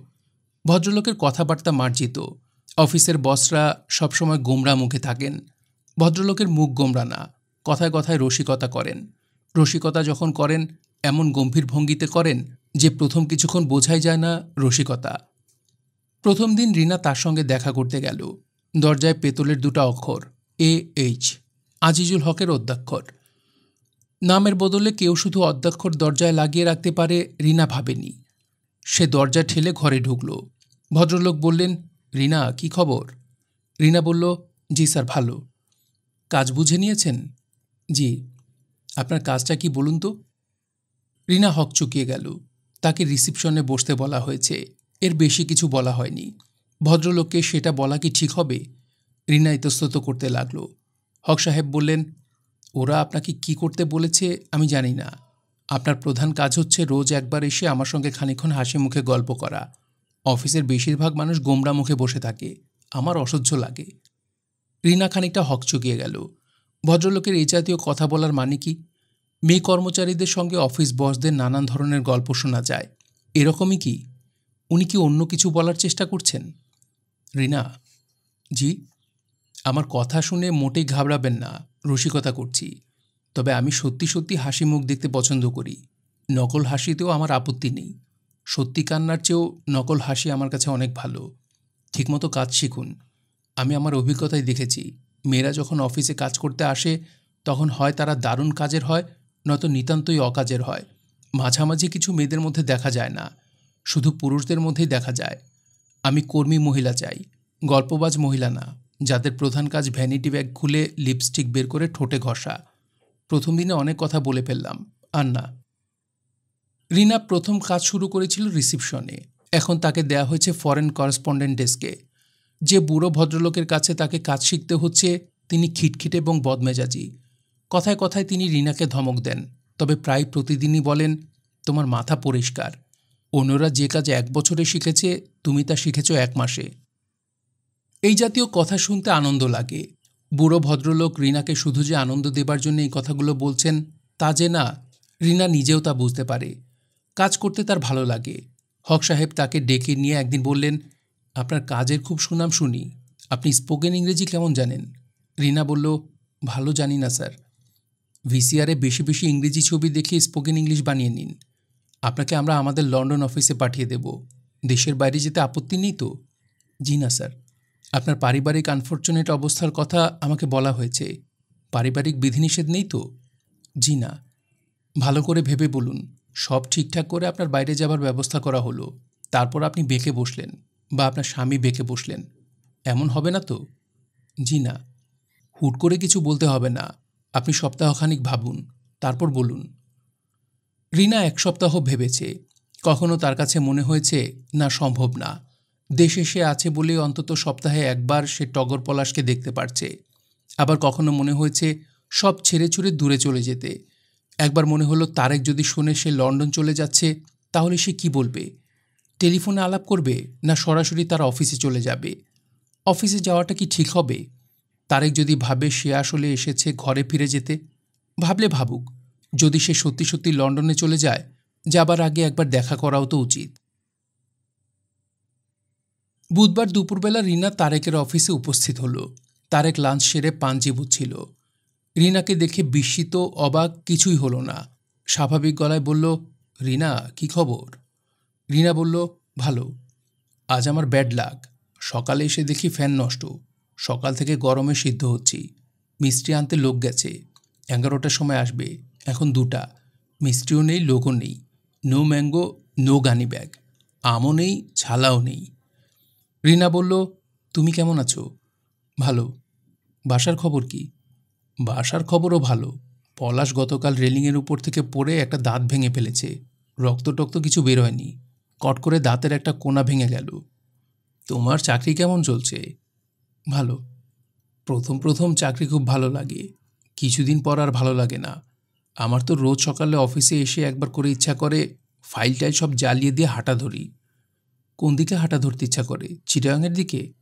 ভদ্রলোকের কথাবার্তা মার্জিত। অফিসের বসরা সবসময় গোমরা মুখে থাকেন। ভদ্রলোকের মুখ গোমরা না। কথায় কথায় রসিকতা করেন। রসিকতা যখন করেন, এমন গম্ভীর ভঙ্গিতে করেন যে প্রথম কিছুক্ষণ বোঝাই যায় না রসিকতা। প্রথম দিন রিনা তার সঙ্গে দেখা করতে গেল। দরজায় পেতলের দুটো অক্ষর, এ, এইচ। আজিজুল হকের অধ্যক্ষর। নামের বদলে কেউ শুধু অধ্যক্ষর দরজায় লাগিয়ে রাখতে পারে রিনা ভাবেনি। সে দরজা ঠেলে ঘরে ঢুকল। ভদ্রলোক বললেন, রিনা, কি খবর? রিনা বলল, জি স্যার, ভালো। কাজ বুঝে নিয়েছেন? জি। আপনার কাজটা কি বলুন তো? রিনা হক চুকিয়ে গেল। তাকে রিসিপশনে বসতে বলা হয়েছে। এর বেশি কিছু বলা হয়নি। ভদ্রলোককে সেটা বলা কি ঠিক হবে? রিনা ইতস্তত করতে লাগল। হক সাহেব বললেন, ওরা আপনাকে কি করতে বলেছে আমি জানি না। আপনার প্রধান কাজ হচ্ছে রোজ একবার এসে আমার সঙ্গে খানিক্ষণ হাসি মুখে গল্প করা। অফিসের বেশিরভাগ মানুষ গোমরা মুখে বসে থাকে। আমার অসহ্য লাগে। রিনা খানিকটা হক চুকিয়ে গেল। ভদ্রলোকের এই জাতীয় কথা বলার মানে কি? মেয়ে কর্মচারীদের সঙ্গে অফিস বসদের নানান ধরনের গল্প শোনা যায়। এরকমই কি? উনি কি অন্য কিছু বলার চেষ্টা করছেন? রিনা, জি, আমার কথা শুনে মোটেই ঘাবড়াবেন না, রসিকতা করছি। তবে আমি সত্যি সত্যি হাসি মুখ দেখতে পছন্দ করি। নকল হাসিতেও আমার আপত্তি নেই। সত্যি কান্নার চেয়েও নকল হাসি আমার কাছে অনেক ভালো। ঠিকমতো কাজ শিখুন। আমি আমার অভিজ্ঞতায় দেখেছি। মেয়েরা যখন অফিসে কাজ করতে আসে, তখন হয় তারা দারুণ কাজের হয় নয়তো নিতান্তই অকাজের হয়। মাঝামাঝি কিছু মেয়েদের মধ্যে দেখা যায় না। শুধু পুরুষদের মধ্যেই দেখা যায়। আমি কর্মী মহিলা চাই, গল্পবাজ মহিলা না, যাদের প্রধান কাজ ভ্যানিটি ব্যাগ খুলে লিপস্টিক বের করে ঠোঁটে ঘষা। প্রথম দিনে অনেক কথা বলে ফেললাম। আর না রিনা প্রথম কাজ শুরু করেছিল রিসিপশনে। এখন তাকে দেয়া হয়েছে ফরেন করেসপন্ডেন্ট ডেস্কে। যে বুড়ো ভদ্রলোকের কাছে তাকে কাজ শিখতে হচ্ছে, তিনি খিটখিটে এবং বদমেজাজি। কথায় কথায় তিনি রিনাকে ধমক দেন, তবে প্রায় প্রতিদিনই বলেন, তোমার মাথা পরিষ্কার। অন্যরা যে কাজ এক বছরে শিখেছে, তুমি তা শিখেছ এক মাসে। এই জাতীয় কথা শুনতে আনন্দ লাগে। বুড়ো ভদ্রলোক রিনাকে শুধু যে আনন্দ দেবার জন্য এই কথাগুলো বলছেন, তা যে না, রিনা নিজেও তা বুঝতে পারে। কাজ করতে তার ভালো লাগে। হক সাহেব তাকে ডেকে নিয়ে একদিন বললেন, আপনার কাজের খুব সুনাম শুনি। আপনি স্পোকেন ইংরেজি কেমন জানেন? রিনা বলল, ভালো জানি না, স্যার। ভিসিআরে বেশি বেশি ইংরেজি ছবি দেখে স্পোকেন ইংলিশ বানিয়ে নিন। আপনাকে আমরা আমাদের লন্ডন অফিসে পাঠিয়ে দেব। দেশের বাইরে যেতে আপত্তি নেই তো? জি না, স্যার। আপনার পারিবারিক আনফর্চুনেট অবস্থার কথা আমাকে বলা হয়েছে। পারিবারিক বিধিনিষেধ নেই তো? জি না। ভালো করে ভেবে বলুন, সব ঠিকঠাক করে আপনার বাইরে যাবার ব্যবস্থা করা হলো। তারপর আপনি বেঁকে বসলেন বা আপনার স্বামী বেঁকে বসলেন। এমন হবে না তো? জি না। হুট করে কিছু বলতে হবে না। আপনি সপ্তাহখানিক ভাবুন, তারপর বলুন। রিনা এক সপ্তাহ ভেবেছে, কখনো তার কাছে মনে হয়েছে, না, সম্ভব না। দেশে সে আছে বলে অন্তত সপ্তাহে একবার সে টগর পলাশকে দেখতে পারছে। আবার কখনো মনে হয়েছে, সব ছেড়ে ছুড়ে দূরে চলে যেতে। একবার মনে হলো তারেক যদি শুনে সে লন্ডন চলে যাচ্ছে, তাহলে সে কি বলবে? টেলিফোনে আলাপ করবে, না সরাসরি তার অফিসে চলে যাবে? অফিসে যাওয়াটা কি ঠিক হবে? তারেক যদি ভাবে সে আসলে এসেছে ঘরে ফিরে যেতে, ভাবলে ভাবুক, যদি সে সত্যি সত্যি লন্ডনে চলে যায়, যাবার আগে একবার দেখা করাও তো উচিত। বুধবার দুপুরবেলা রিনা তারেকের অফিসে উপস্থিত হলো। তারেক লাঞ্চ সেরে পাঞ্জি বুঝছিল। রিনাকে দেখে বিস্মিত, অবাক কিছুই হলো না। স্বাভাবিক গলায় বলল, রিনা, কি খবর? রিনা বলল, ভালো। আজ আমার ব্যাড লাগ সকালে এসে দেখি ফ্যান নষ্ট। সকাল থেকে গরমে সিদ্ধ হচ্ছি। মিষ্টি আনতে লোক গেছে। এগারোটার সময় আসবে। এখন দুটা। মিষ্টিও নেই, লোকও নেই। No mango, no gunny bag. আমও নেই, ছালাও নেই। রিনা বলল, তুমি কেমন আছো? ভালো। বাসার খবর কি? বাসার খবরও ভালো। পলাশ গতকাল রেলিংয়ের উপর থেকে পড়ে একটা দাঁত ভেঙে ফেলেছে। রক্ত টক্ত কিছু বেরোয়নি। কট করে দাঁতের একটা কোনা ভেঙে গেল। তোমার চাকরি কেমন চলছে? ভালো। প্রথম প্রথম চাকরি খুব ভালো লাগে। কিছুদিন পর আর ভালো লাগে না। আমার তো রোজ সকালে অফিসে এসে একবার করে ইচ্ছা করে ফাইল টাইল সব জ্বালিয়ে দিয়ে হাঁটা ধরি। কোন দিকে হাঁটা ধরতে ইচ্ছা করে? চিটাগাংয়ের দিকে?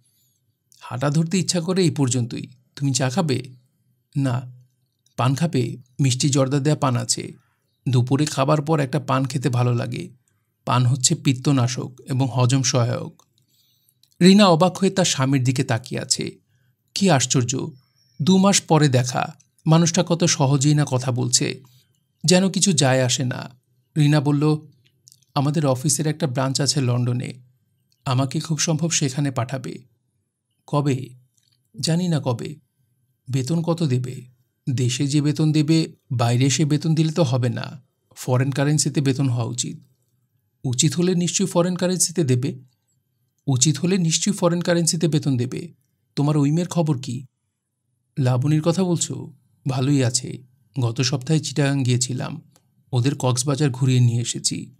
হাঁটা ধরতে ইচ্ছা করে এই পর্যন্তই। তুমি চা খাবে? না। পান খাবে? মিষ্টি জর্দা দেয়া পান আছে। দুপুরে খাবার পর একটা পান খেতে ভালো লাগে। পান হচ্ছে পিত্তনাশক এবং হজম সহায়ক। রিনা অবাক হয়ে তার স্বামীর দিকে তাকিয়ে আছে। কি আশ্চর্য, দু মাস পরে দেখা, মানুষটা কত সহজেই না কথা বলছে। যেন কিছু যায় আসে না। রিনা বলল, আমাদের অফিসের একটা ব্রাঞ্চ আছে লন্ডনে। আমাকে খুব সম্ভব সেখানে পাঠাবে। কবে? জানি না কবে। বেতন কত দেবে? দেশে যে বেতন দেবে, বাইরে সে বেতন দিলে তো হবে না। ফরেন কারেন্সিতে বেতন হওয়া উচিত। উচিত হলে নিশ্চয়ই ফরেন কারেন্সিতে দেবে। উচিত হলে নিশ্চয়ই ফরেন কারেন্সিতে বেতন দেবে। তোমার উইমের খবর কি? লাবণীর কথা বলছো? ভালোই আছে। গত সপ্তাহে চিটাগাং গিয়েছিলাম। ওদের কক্সবাজার ঘুরিয়ে নিয়ে এসেছি।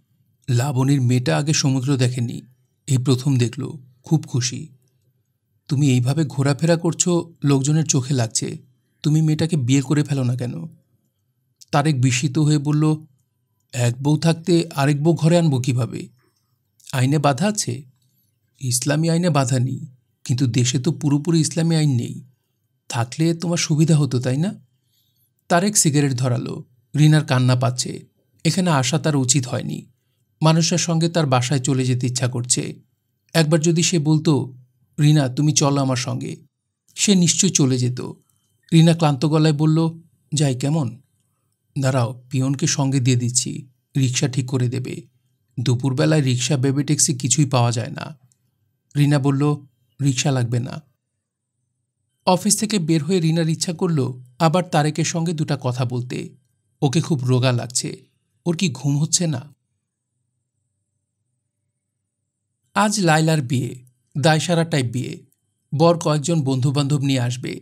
লাবণীর মেয়েটা আগে সমুদ্র দেখেনি। এই প্রথম দেখল। খুব খুশি। তুমি এইভাবে ঘোরাফেরা করছ, লোকজনের চোখে লাগছে। তুমি মেয়েটাকে বিয়ে করে ফেলো না কেন? তারেক বিস্মিত হয়ে বলল, এক বউ থাকতে আরেক বউ ঘরে আনব কীভাবে? আইনে বাধা আছে? ইসলামী আইনে বাধা নেই, কিন্তু দেশে তো পুরোপুরি ইসলামী আইন নেই। থাকলে তোমার সুবিধা হতো, তাই না? তারেক সিগারেট ধরালো, রিনার কান্না পাচ্ছে, এখানে আসা তার উচিত হয়নি। মানুষের সঙ্গে তার বাসায় চলে যেতে ইচ্ছা করছে। একবার যদি সে বলতো, রিনা, তুমি চলো আমার সঙ্গে। সে নিশ্চয়ই চলে যেত। রিনা ক্লান্ত গলায় বলল, যাই, কেমন? দাঁড়াও, পিয়নকে সঙ্গে দিয়ে দিচ্ছি, রিক্সা ঠিক করে দেবে। দুপুরবেলায় রিক্সা, বেবে ট্যাক্সি কিছুই পাওয়া যায় না। রিনা বলল রিক্সা লাগবে না। অফিস থেকে বের হয়ে রিনার ইচ্ছা করল আবার তারেকের সঙ্গে দুটা কথা বলতে। ওকে খুব রোগা লাগছে। ওর কি ঘুম হচ্ছে না? আজ লাইলার বিয়ে, দায়সারা টাইপ বিয়ে। বর কয়েকজন বন্ধুবান্ধব নিয়ে আসবে,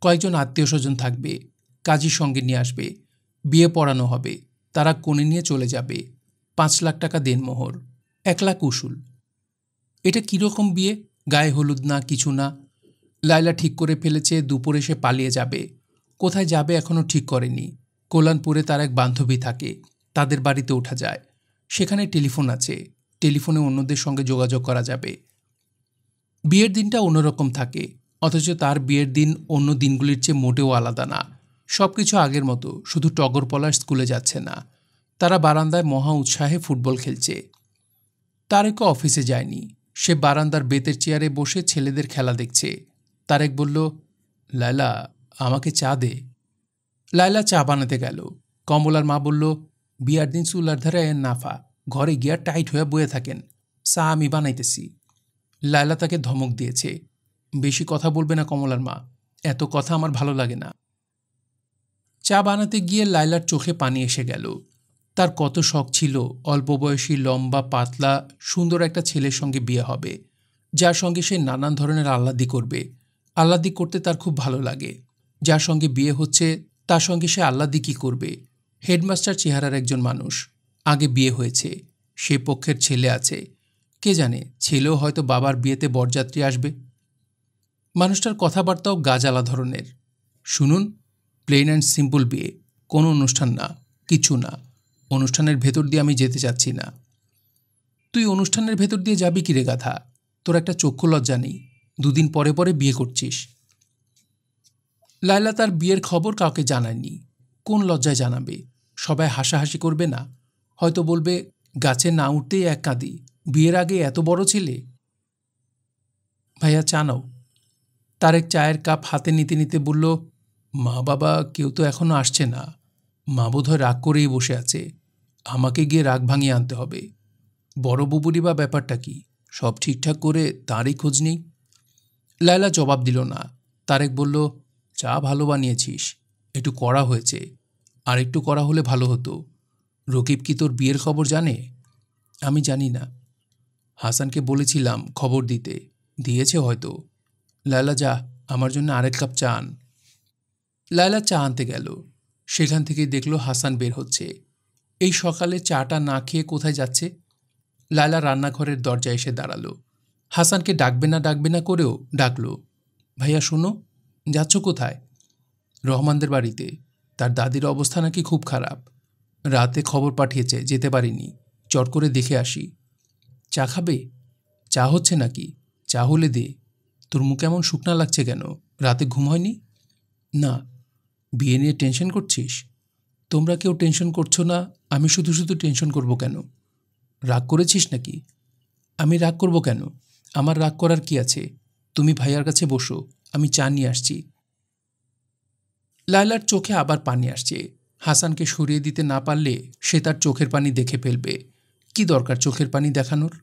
কয়েকজন আত্মীয় স্বজন থাকবে, কাজীর সঙ্গে নিয়ে আসবে, বিয়ে পড়ানো হবে, তারা কোণে নিয়ে চলে যাবে। পাঁচ লাখ টাকা দেনমোহর, এক লাখ উসুল। এটা কীরকম বিয়ে? গায়ে হলুদ না, কিছু না। লাইলা ঠিক করে ফেলেছে, দুপুরে সে পালিয়ে যাবে। কোথায় যাবে এখনও ঠিক করেনি। কল্যাণপুরে তার এক বান্ধবী থাকে। তাদের বাড়িতে ওঠা যায়। সেখানে টেলিফোন আছে। টেলিফোনে অন্যদের সঙ্গে যোগাযোগ করা যাবে। বিয়ের দিনটা অন্যরকম থাকে। অথচ তার বিয়ের দিন অন্য দিনগুলির চেয়ে মোটেও আলাদা না। সব কিছু আগের মতো। শুধু টগর পলাশ স্কুলে যাচ্ছে না। তারা বারান্দায় মহা উৎসাহে ফুটবল খেলছে। তার তারেকও অফিসে যায়নি। সে বারান্দার বেতের চেয়ারে বসে ছেলেদের খেলা দেখছে। তারেক বলল, লায়লা, আমাকে চা দে। লায়লা চা বানাতে গেল। কমলার মা বলল, বিয়ার দিন চুলার ধারে নাফা, ঘরে গিয়া টাইট হয়ে বয়ে থাকেন। চা আমি বানাইতেছি। লায়লা তাকে ধমক দিয়েছে। বেশি কথা বলবে না কমলার মা, এত কথা আমার ভালো লাগে না। চা বানাতে গিয়ে লায়লার চোখে পানি এসে গেল। তার কত শখ ছিল, অল্প বয়সী, লম্বা, পাতলা, সুন্দর একটা ছেলের সঙ্গে বিয়ে হবে, যার সঙ্গে সে নানান ধরনের আহ্লাদি করবে। আহ্লাদি করতে তার খুব ভালো লাগে। যার সঙ্গে বিয়ে হচ্ছে, তার সঙ্গে সে আহ্লাদি কী করবে? হেডমাস্টার চেহারার একজন মানুষ। আগে বিয়ে হয়েছে, সে পক্ষের ছেলে আছে। কে জানে, ছেলেও হয়তো বাবার বিয়েতে বরযাত্রী আসবে। মানুষটার কথাবার্তাও গাজালা ধরনের। শুনুন, প্লেন অ্যান্ড সিম্পল বিয়ে, কোনো অনুষ্ঠান না, কিছু না। অনুষ্ঠানের ভেতর দিয়ে আমি যেতে চাচ্ছি না। তুই অনুষ্ঠানের ভেতর দিয়ে যাবি কিরে গাথা তোর একটা চক্ষু লজ্জা নেই। দুদিন পরে পরে বিয়ে করছিস। লাইলা তার বিয়ের খবর কাউকে জানায়নি। কোন লজ্জায় জানাবে? সবাই হাসাহাসি করবে না। হয়তো বলবে, গাছে না উঠতেই এক কাঁদি। বিয়ের আগে এত বড় ছেলে? ভাইয়া, চা নাও। তারেক চায়ের কাপ হাতে নিতে নিতে বলল, মা বাবা কেউ তো এখনও আসছে না। মা বোধহয় রাগ করেই বসে আছে। আমাকে গিয়ে রাগ ভাঙিয়ে আনতে হবে। বড় বুবুরি বা ব্যাপারটা কি? সব ঠিকঠাক করে তারই খোঁজ নেই? লায়লা জবাব দিল না। তারেক বলল, চা ভালো বানিয়েছিস। একটু করা হয়েছে। আর একটু করা হলে ভালো হতো। রকিব কি তোর বিয়ের খবর জানে? আমি জানি না। হাসানকে বলেছিলাম খবর দিতে। দিয়েছে হয়তো। লায়লা, যা, আমার জন্য আরেক কাপ চা আন। লায়লা চা আনতে গেল। সেখান থেকে দেখল হাসান বের হচ্ছে। এই সকালে চাটা না খেয়ে কোথায় যাচ্ছে? লায়লা রান্নাঘরের দরজায় এসে দাঁড়াল। হাসানকে ডাকবে না ডাকবে না করেও ডাকলো। ভাইয়া, শোনো, যাচ্ছ কোথায়? রহমানদের বাড়িতে। তার দাদির অবস্থা নাকি খুব খারাপ। রাতে খবর পাঠিয়েছে, যেতে পারিনি। চট করে দেখে আসি। চা খাবে? চা হচ্ছে নাকি। চা হলে দে। তোর মুখ এমন শুকনা লাগছে কেন? রাতে ঘুম হয়নি? না। বিয়ে নিয়ে টেনশন করছিস? তোমরা কেউ টেনশন করছ না, আমি শুধু শুধু টেনশন করব কেন? রাগ করেছিস নাকি? আমি রাগ করব কেন? আমার রাগ করার কি আছে? তুমি ভাইয়ার কাছে বসো, আমি চা নিয়ে আসছি। লায়লার চোখে আবার পানি আসছে। হাসানকে সরিয়ে দিতে না পারলে সে তার চোখের পানি দেখে ফেলবে। কি দরকার চোখের পানি দেখানোর?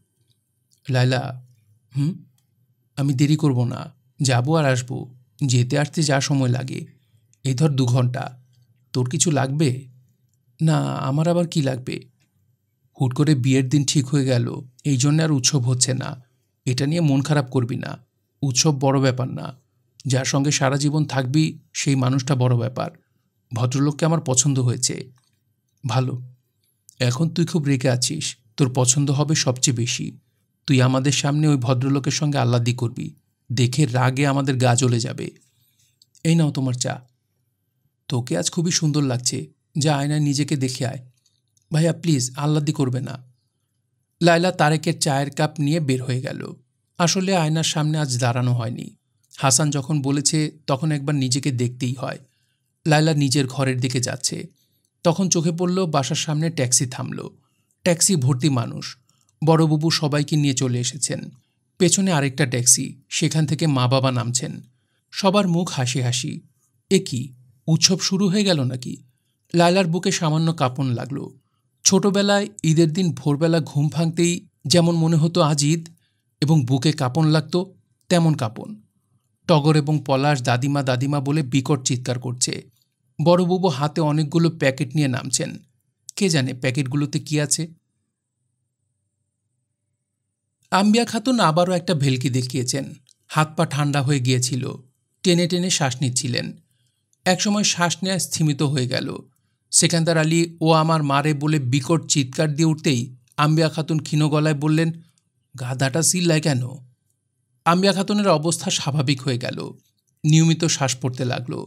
লায়লা, হুম? আমি দেরি করব না, যাব আর আসব, যেতে আসতে যা সময় লাগে। এই ধর দু ঘণ্টা। তোর কিছু লাগবে? না, আমার আবার কি লাগবে? হুট করে বিয়ের দিন ঠিক হয়ে গেল, এই জন্য আর উৎসব হচ্ছে না। এটা নিয়ে মন খারাপ করবি না। উৎসব বড় ব্যাপার না। যার সঙ্গে সারা জীবন থাকবি, সেই মানুষটা বড় ব্যাপার। ভদ্রলোককে আমার পছন্দ হয়েছে। ভালো। এখন তুই খুব রেগে আছিস। তোর পছন্দ হবে সবচেয়ে বেশি। তুই আমাদের সামনে ওই ভদ্রলোকের সঙ্গে আহ্লাদি করবি। দেখে রাগে আমাদের গা জ্বলে যাবে। এই নাও তোমার চা। তোকে আজ খুবই সুন্দর লাগছে। যা আয়নায় নিজেকে দেখে আয়। ভাইয়া, প্লিজ, আহ্লাদি করবে না। লায়লা তারেকের চায়ের কাপ নিয়ে বের হয়ে গেল। আসলে আয়নার সামনে আজ দাঁড়ানো হয়নি। হাসান যখন বলেছে, তখন একবার নিজেকে দেখতেই হয়। লায়লা নিজের ঘরের দিকে যাচ্ছে। তখন চোখে পড়ল, বাসার সামনে ট্যাক্সি থামল। ট্যাক্সি ভর্তি মানুষ। বড়বাবু সবাইকে নিয়ে চলে এসেছেন। পেছনে আরেকটা ট্যাক্সি, সেখান থেকে মা বাবা নামছেন। সবার মুখ হাসি হাসি। এ কি? উৎসব শুরু হয়ে গেল নাকি? লায়লার বুকে সামান্য কাঁপন লাগল। ছোটবেলায় ঈদের দিন ভোরবেলা ঘুম ভাঙতেই যেমন মনে হতো আজ ঈদ এবং বুকে কাঁপন লাগতো, তেমন কাঁপন। টগর এবং পলাশ দাদিমা দাদিমা বলে বিকট চিৎকার করছে। বড়বাবু হাতে অনেকগুলো প্যাকেট নিয়ে নামছেন। কে জানে প্যাকেটগুলোতে কি আছে? আম্বিয়া খাতুন আবারও একটা ভেলকি দেখিয়েছেন। হাত পা ঠান্ডা হয়ে গিয়েছিল। টেনে টেনে শ্বাস নিচ্ছিলেন। একসময় শ্বাস নেওয়া স্থিমিত হয়ে গেল। সেকান্দার আলী, ও আমার মারে বলে বিকট চিৎকার দিয়ে উঠতেই আম্বিয়া খাতুন ক্ষীণ গলায় বললেন, গাধাটা সিল্লায় কেন? আম্বিয়া খাতুনের অবস্থা স্বাভাবিক হয়ে গেল। নিয়মিত শ্বাস পড়তে লাগল।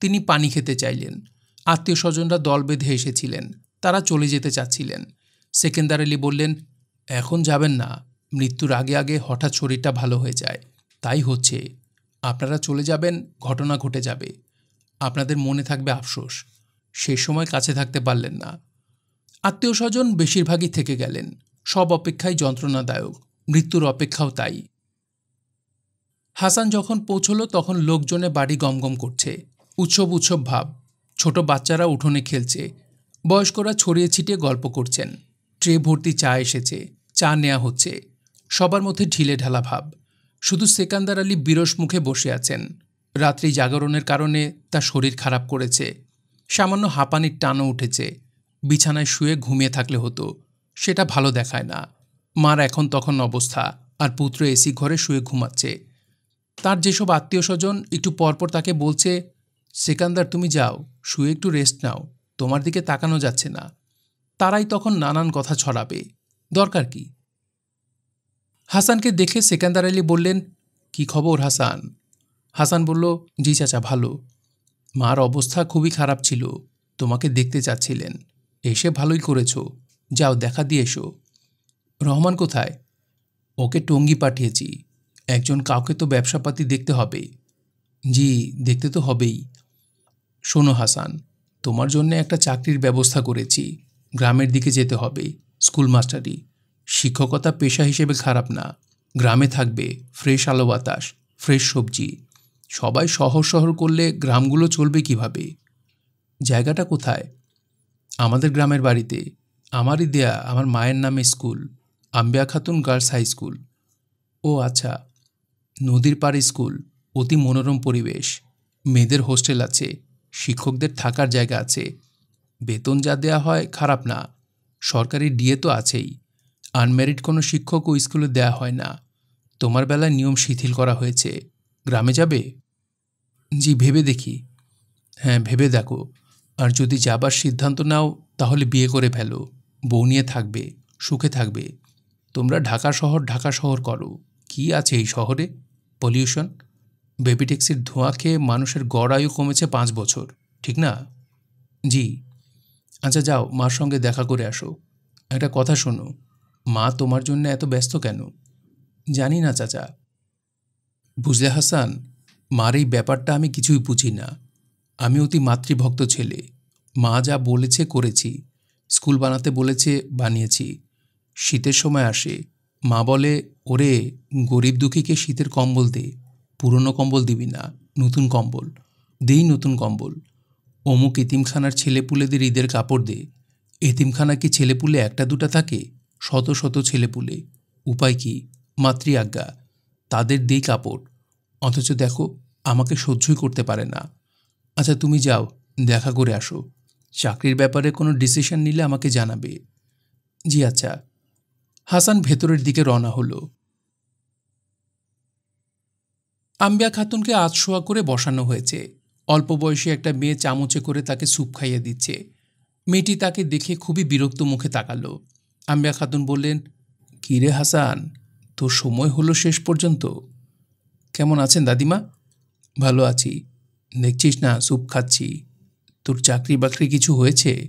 তিনি পানি খেতে চাইলেন। আত্মীয় স্বজনরা দল বেঁধে এসেছিলেন। তারা চলে যেতে চাচ্ছিলেন। সেকেন্দার আলী বললেন, এখন যাবেন না। মৃত্যুর আগে আগে হঠাৎ শরীরটা ভালো হয়ে যায়। তাই হচ্ছে। আপনারা চলে যাবেন, ঘটনা ঘটে যাবে। আপনাদের মনে থাকবে আফসোস। সেই সময় কাছে থাকতে পারলেন না। আত্মীয় স্বজন বেশিরভাগই থেকে গেলেন। সব অপেক্ষাই যন্ত্রণাদায়ক। মৃত্যুর অপেক্ষাও তাই। হাসান যখন পৌঁছল, তখন লোকজনে বাড়ি গমগম করছে। উৎসব উৎসব ভাব। ছোট বাচ্চারা উঠোনে খেলছে। বয়স্করা ছড়িয়ে ছিটিয়ে গল্প করছেন। ট্রে ভর্তি চা এসেছে। চা নেওয়া হচ্ছে। সবার মধ্যে ঢিলে ঢালা ভাব। শুধু সেকান্দার আলী বিরস মুখে বসে আছেন। রাত্রি জাগরণের কারণে তার শরীর খারাপ করেছে। সামান্য হাঁপানির টানও উঠেছে। বিছানায় শুয়ে ঘুমিয়ে থাকলে হতো। সেটা ভালো দেখায় না। মার এখন তখন অবস্থা, আর পুত্র এসি ঘরে শুয়ে ঘুমাচ্ছে। তার যেসব আত্মীয় স্বজন একটু পরপর তাকে বলছে, সেকান্দার, তুমি যাও, শুয়ে একটু রেস্ট নাও, তোমার দিকে তাকানো যাচ্ছে না। তারাই তখন নানান কথা ছড়াবে। দরকার কি? হাসানকে দেখে সেকান্দার আলী বললেন, কি খবর হাসান? হাসান বলল, জি চাচা, ভালো। মার অবস্থা খুবই খারাপ ছিল। তোমাকে দেখতে চাচ্ছিলেন। এসে ভালোই করেছ। যাও, দেখা দিয়ে এসো। রহমান কোথায়? ওকে টঙ্গি পাঠিয়েছি। একজন কাউকে তো ব্যবসাপাতি দেখতে হবে। জি, দেখতে তো হবেই। শোনো হাসান, তোমার জন্য একটা চাকরির ব্যবস্থা করেছি। গ্রামের দিকে যেতে হবে, স্কুল মাস্টারি। শিক্ষকতা পেশা হিসেবে খারাপ না। গ্রামে থাকবে, ফ্রেশ আলো বাতাস, ফ্রেশ সবজি। সবাই শহর শহর করলে গ্রামগুলো চলবে কীভাবে? জায়গাটা কোথায়? আমাদের গ্রামের বাড়িতে। আমারই দেয়া, আমার মায়ের নামে school. Ambia Khatun girls high school. ও আচ্ছা নদীর পাড় স্কুল। অতি মনোরম পরিবেশ। মেয়েদের হোস্টেল আছে। শিক্ষকদের থাকার জায়গা আছে। বেতন যা দেয়া হয় খারাপ না। সরকারি ডিএ তো আছেই। আনম্যারিড কোনো শিক্ষকও স্কুলে দেয়া হয় না। তোমার বেলায় নিয়ম শিথিল করা হয়েছে। গ্রামে যাবে? জি, ভেবে দেখি। হ্যাঁ ভেবে দেখো। আর যদি যাবার সিদ্ধান্ত নাও, তাহলে বিয়ে করে ফেলো। বউ নিয়ে থাকবে, সুখে থাকবে। তোমরা ঢাকা শহর ঢাকা শহর করো। কি আছে এই শহরে? পলিউশন? বেবি ট্যাক্সির ধোঁয়া খেয়ে মানুষের গড় আয়ু কমেছে পাঁচ বছর, ঠিক না? জি। আচ্ছা যাও, মার সঙ্গে দেখা করে আসো। একটা কথা শোনো, মা তোমার জন্য এত ব্যস্ত কেন? জানি না, চাচা। বুঝলে হাসান, মার এই ব্যাপারটা আমি কিছুই বুঝি না। আমি অতি মাতৃভক্ত ছেলে। মা যা বলেছে করেছি, স্কুল বানাতে বলেছে, বানিয়েছি। শীতের সময় আসে। মা বলে, ওরে, গরিব দুঃখীকে শীতের কম্বল দে। পুরনো কম্বল দিবি না, নতুন কম্বল। দেই নতুন কম্বল। অমুক এতিমখানার ছেলেপুলেদের ঈদের কাপড় দে। এতিমখানা কি ছেলেপুলে একটা দুটা থাকে? শত শত ছেলেপুলে। উপায় কি? মাতৃ আজ্ঞা তাদের দেই কাপড় অথচ দেখো, আমাকে সহ্যই করতে পারে না। আচ্ছা তুমি যাও, দেখা করে আসো। চাকরির ব্যাপারে কোনো ডিসিশন নিলে আমাকে জানাবে। জি আচ্ছা। হাসান ভেতরের দিকে রওনা হলো। আম্বিয়া খাতুনকে আতশোয়া করে বসানো হয়েছে। অল্প বয়সী একটা মেয়ে চামচে করে তাকে স্যুপ খাইয়ে দিচ্ছে। মেয়েটি তাকে দেখে খুবই বিরক্ত মুখে তাকালো। আম্বিয়া খাতুন বললেন, কিরে হাসান তোর সময় হলো শেষ পর্যন্ত। কেমন আছেন দাদিমা? ভালো আছি। দেখছিস না, স্যুপ খাচ্ছি। তোর চাকরি বাকরি কিছু হয়েছে?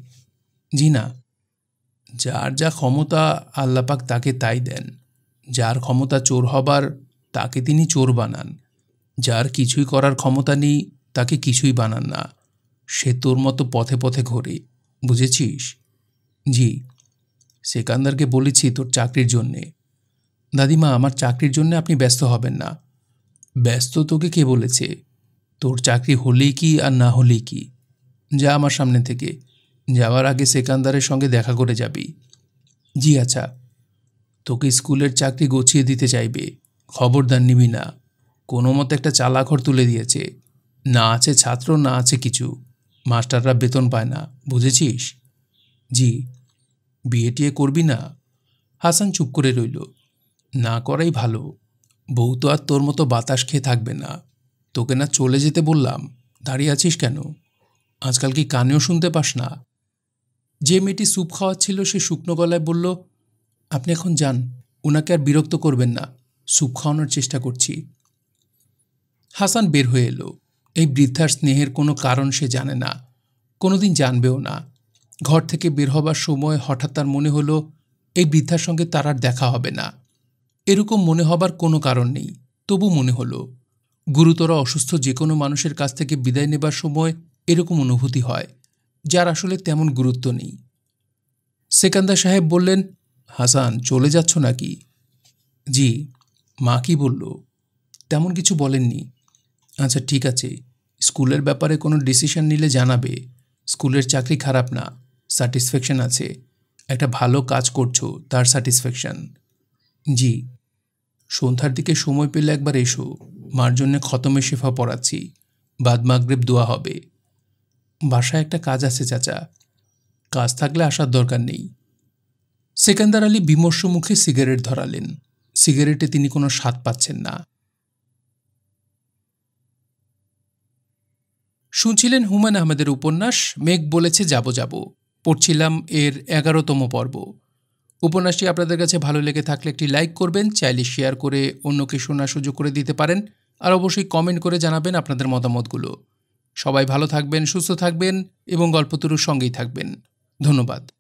জি না। যার যা ক্ষমতা আল্লাপাক তাকে তাই দেন। যার ক্ষমতা চোর হবার, তাকে তিনি চোর বানান। যার কিছুই করার ক্ষমতা নেই, তাকে কিছুই বানান না। সে তোর মতো পথে পথে ঘোরে, বুঝেছিস? জি। সেকান্দারকে বলেছি তোর চাকরির জন্যে। দাদিমা, আমার চাকরির জন্য আপনি ব্যস্ত হবেন না। ব্যস্ত তোকে কে বলেছে? তোর চাকরি হলেই কি আর না হলেই কি? যা আমার সামনে থেকে। যাওয়ার আগে সেকান্দারের সঙ্গে দেখা করে যাবি। জি আচ্ছা। তোকে স্কুলের চাকরি গছিয়ে দিতে চাইবে। খবরদার নিবি না। কোনো মতো একটা চালাঘর তুলে দিয়েছে। না আছে ছাত্র, না আছে কিছু। মাস্টাররা বেতন পায় না। বুঝেছিস? জি। বিয়ে টিয়ে করবি না? হাসান চুপ করে রইল। না করাই ভালো। বউ তো আর তোর মতো বাতাস খেয়ে থাকবে না। তোকে না চলে যেতে বললাম। দাঁড়িয়ে আছিস কেন? আজকাল কি কানেও শুনতে পাস না? যে মেয়েটি স্যুপ খাওয়াচ্ছিল সে শুকনো গলায় বলল, আপনি এখন যান। ওনাকে আর বিরক্ত করবেন না। স্যুপ খাওয়ানোর চেষ্টা করছি। হাসান বের হয়ে এলো। এই বৃদ্ধার স্নেহের কোনো কারণ সে জানে না। কোনোদিন জানবেও না। ঘর থেকে বের হবার সময় হঠাৎ তার মনে হলো, এই বৃদ্ধার সঙ্গে তার আর দেখা হবে না। এরকম মনে হবার কোনো কারণ নেই। তবু মনে হলো, গুরুতর অসুস্থ যে কোনো মানুষের কাছ থেকে বিদায় নেবার সময় এরকম অনুভূতি হয়, যার আসলে তেমন গুরুত্ব নেই। সেকান্দার সাহেব বললেন, হাসান, চলে যাচ্ছ নাকি? জি। মা কি বলল? তেমন কিছু বলেননি। আচ্ছা ঠিক আছে। স্কুলের ব্যাপারে কোনো ডিসিশন নিলে জানাবে। স্কুলের চাকরি খারাপ না, স্যাটিসফ্যাকশন আছে। একটা ভালো কাজ করছ, তার স্যাটিসফ্যাকশন। জি। সন্ধ্যার দিকে সময় পেলে একবার এসো। মার জন্যে খতমে শেফা পড়াচ্ছি। বাদ মাগরেব দোয়া হবে। বাসায় একটা কাজ আছে, চাচা। কাজ থাকলে আসার দরকার নেই। সেকেন্দার আলী বিমর্ষ মুখে সিগারেট ধরালেন। সিগারেটে তিনি কোনো স্বাদ পাচ্ছেন না। শুনছিলেন হুমায়ুন আহমেদের উপন্যাস, মেঘ বলেছে, যাব যাব। পড়ছিলাম এর এগারোতম পর্ব। উপন্যাসটি আপনাদের কাছে ভালো লেগে থাকলে একটি লাইক করবেন, চাইলে শেয়ার করে অন্যকে শোনার সুযোগ করে দিতে পারেন, আর অবশ্যই কমেন্ট করে জানাবেন আপনাদের মতামতগুলো। সবাই ভালো থাকবেন, সুস্থ থাকবেন এবং গল্পতরুর সঙ্গেই থাকবেন। ধন্যবাদ।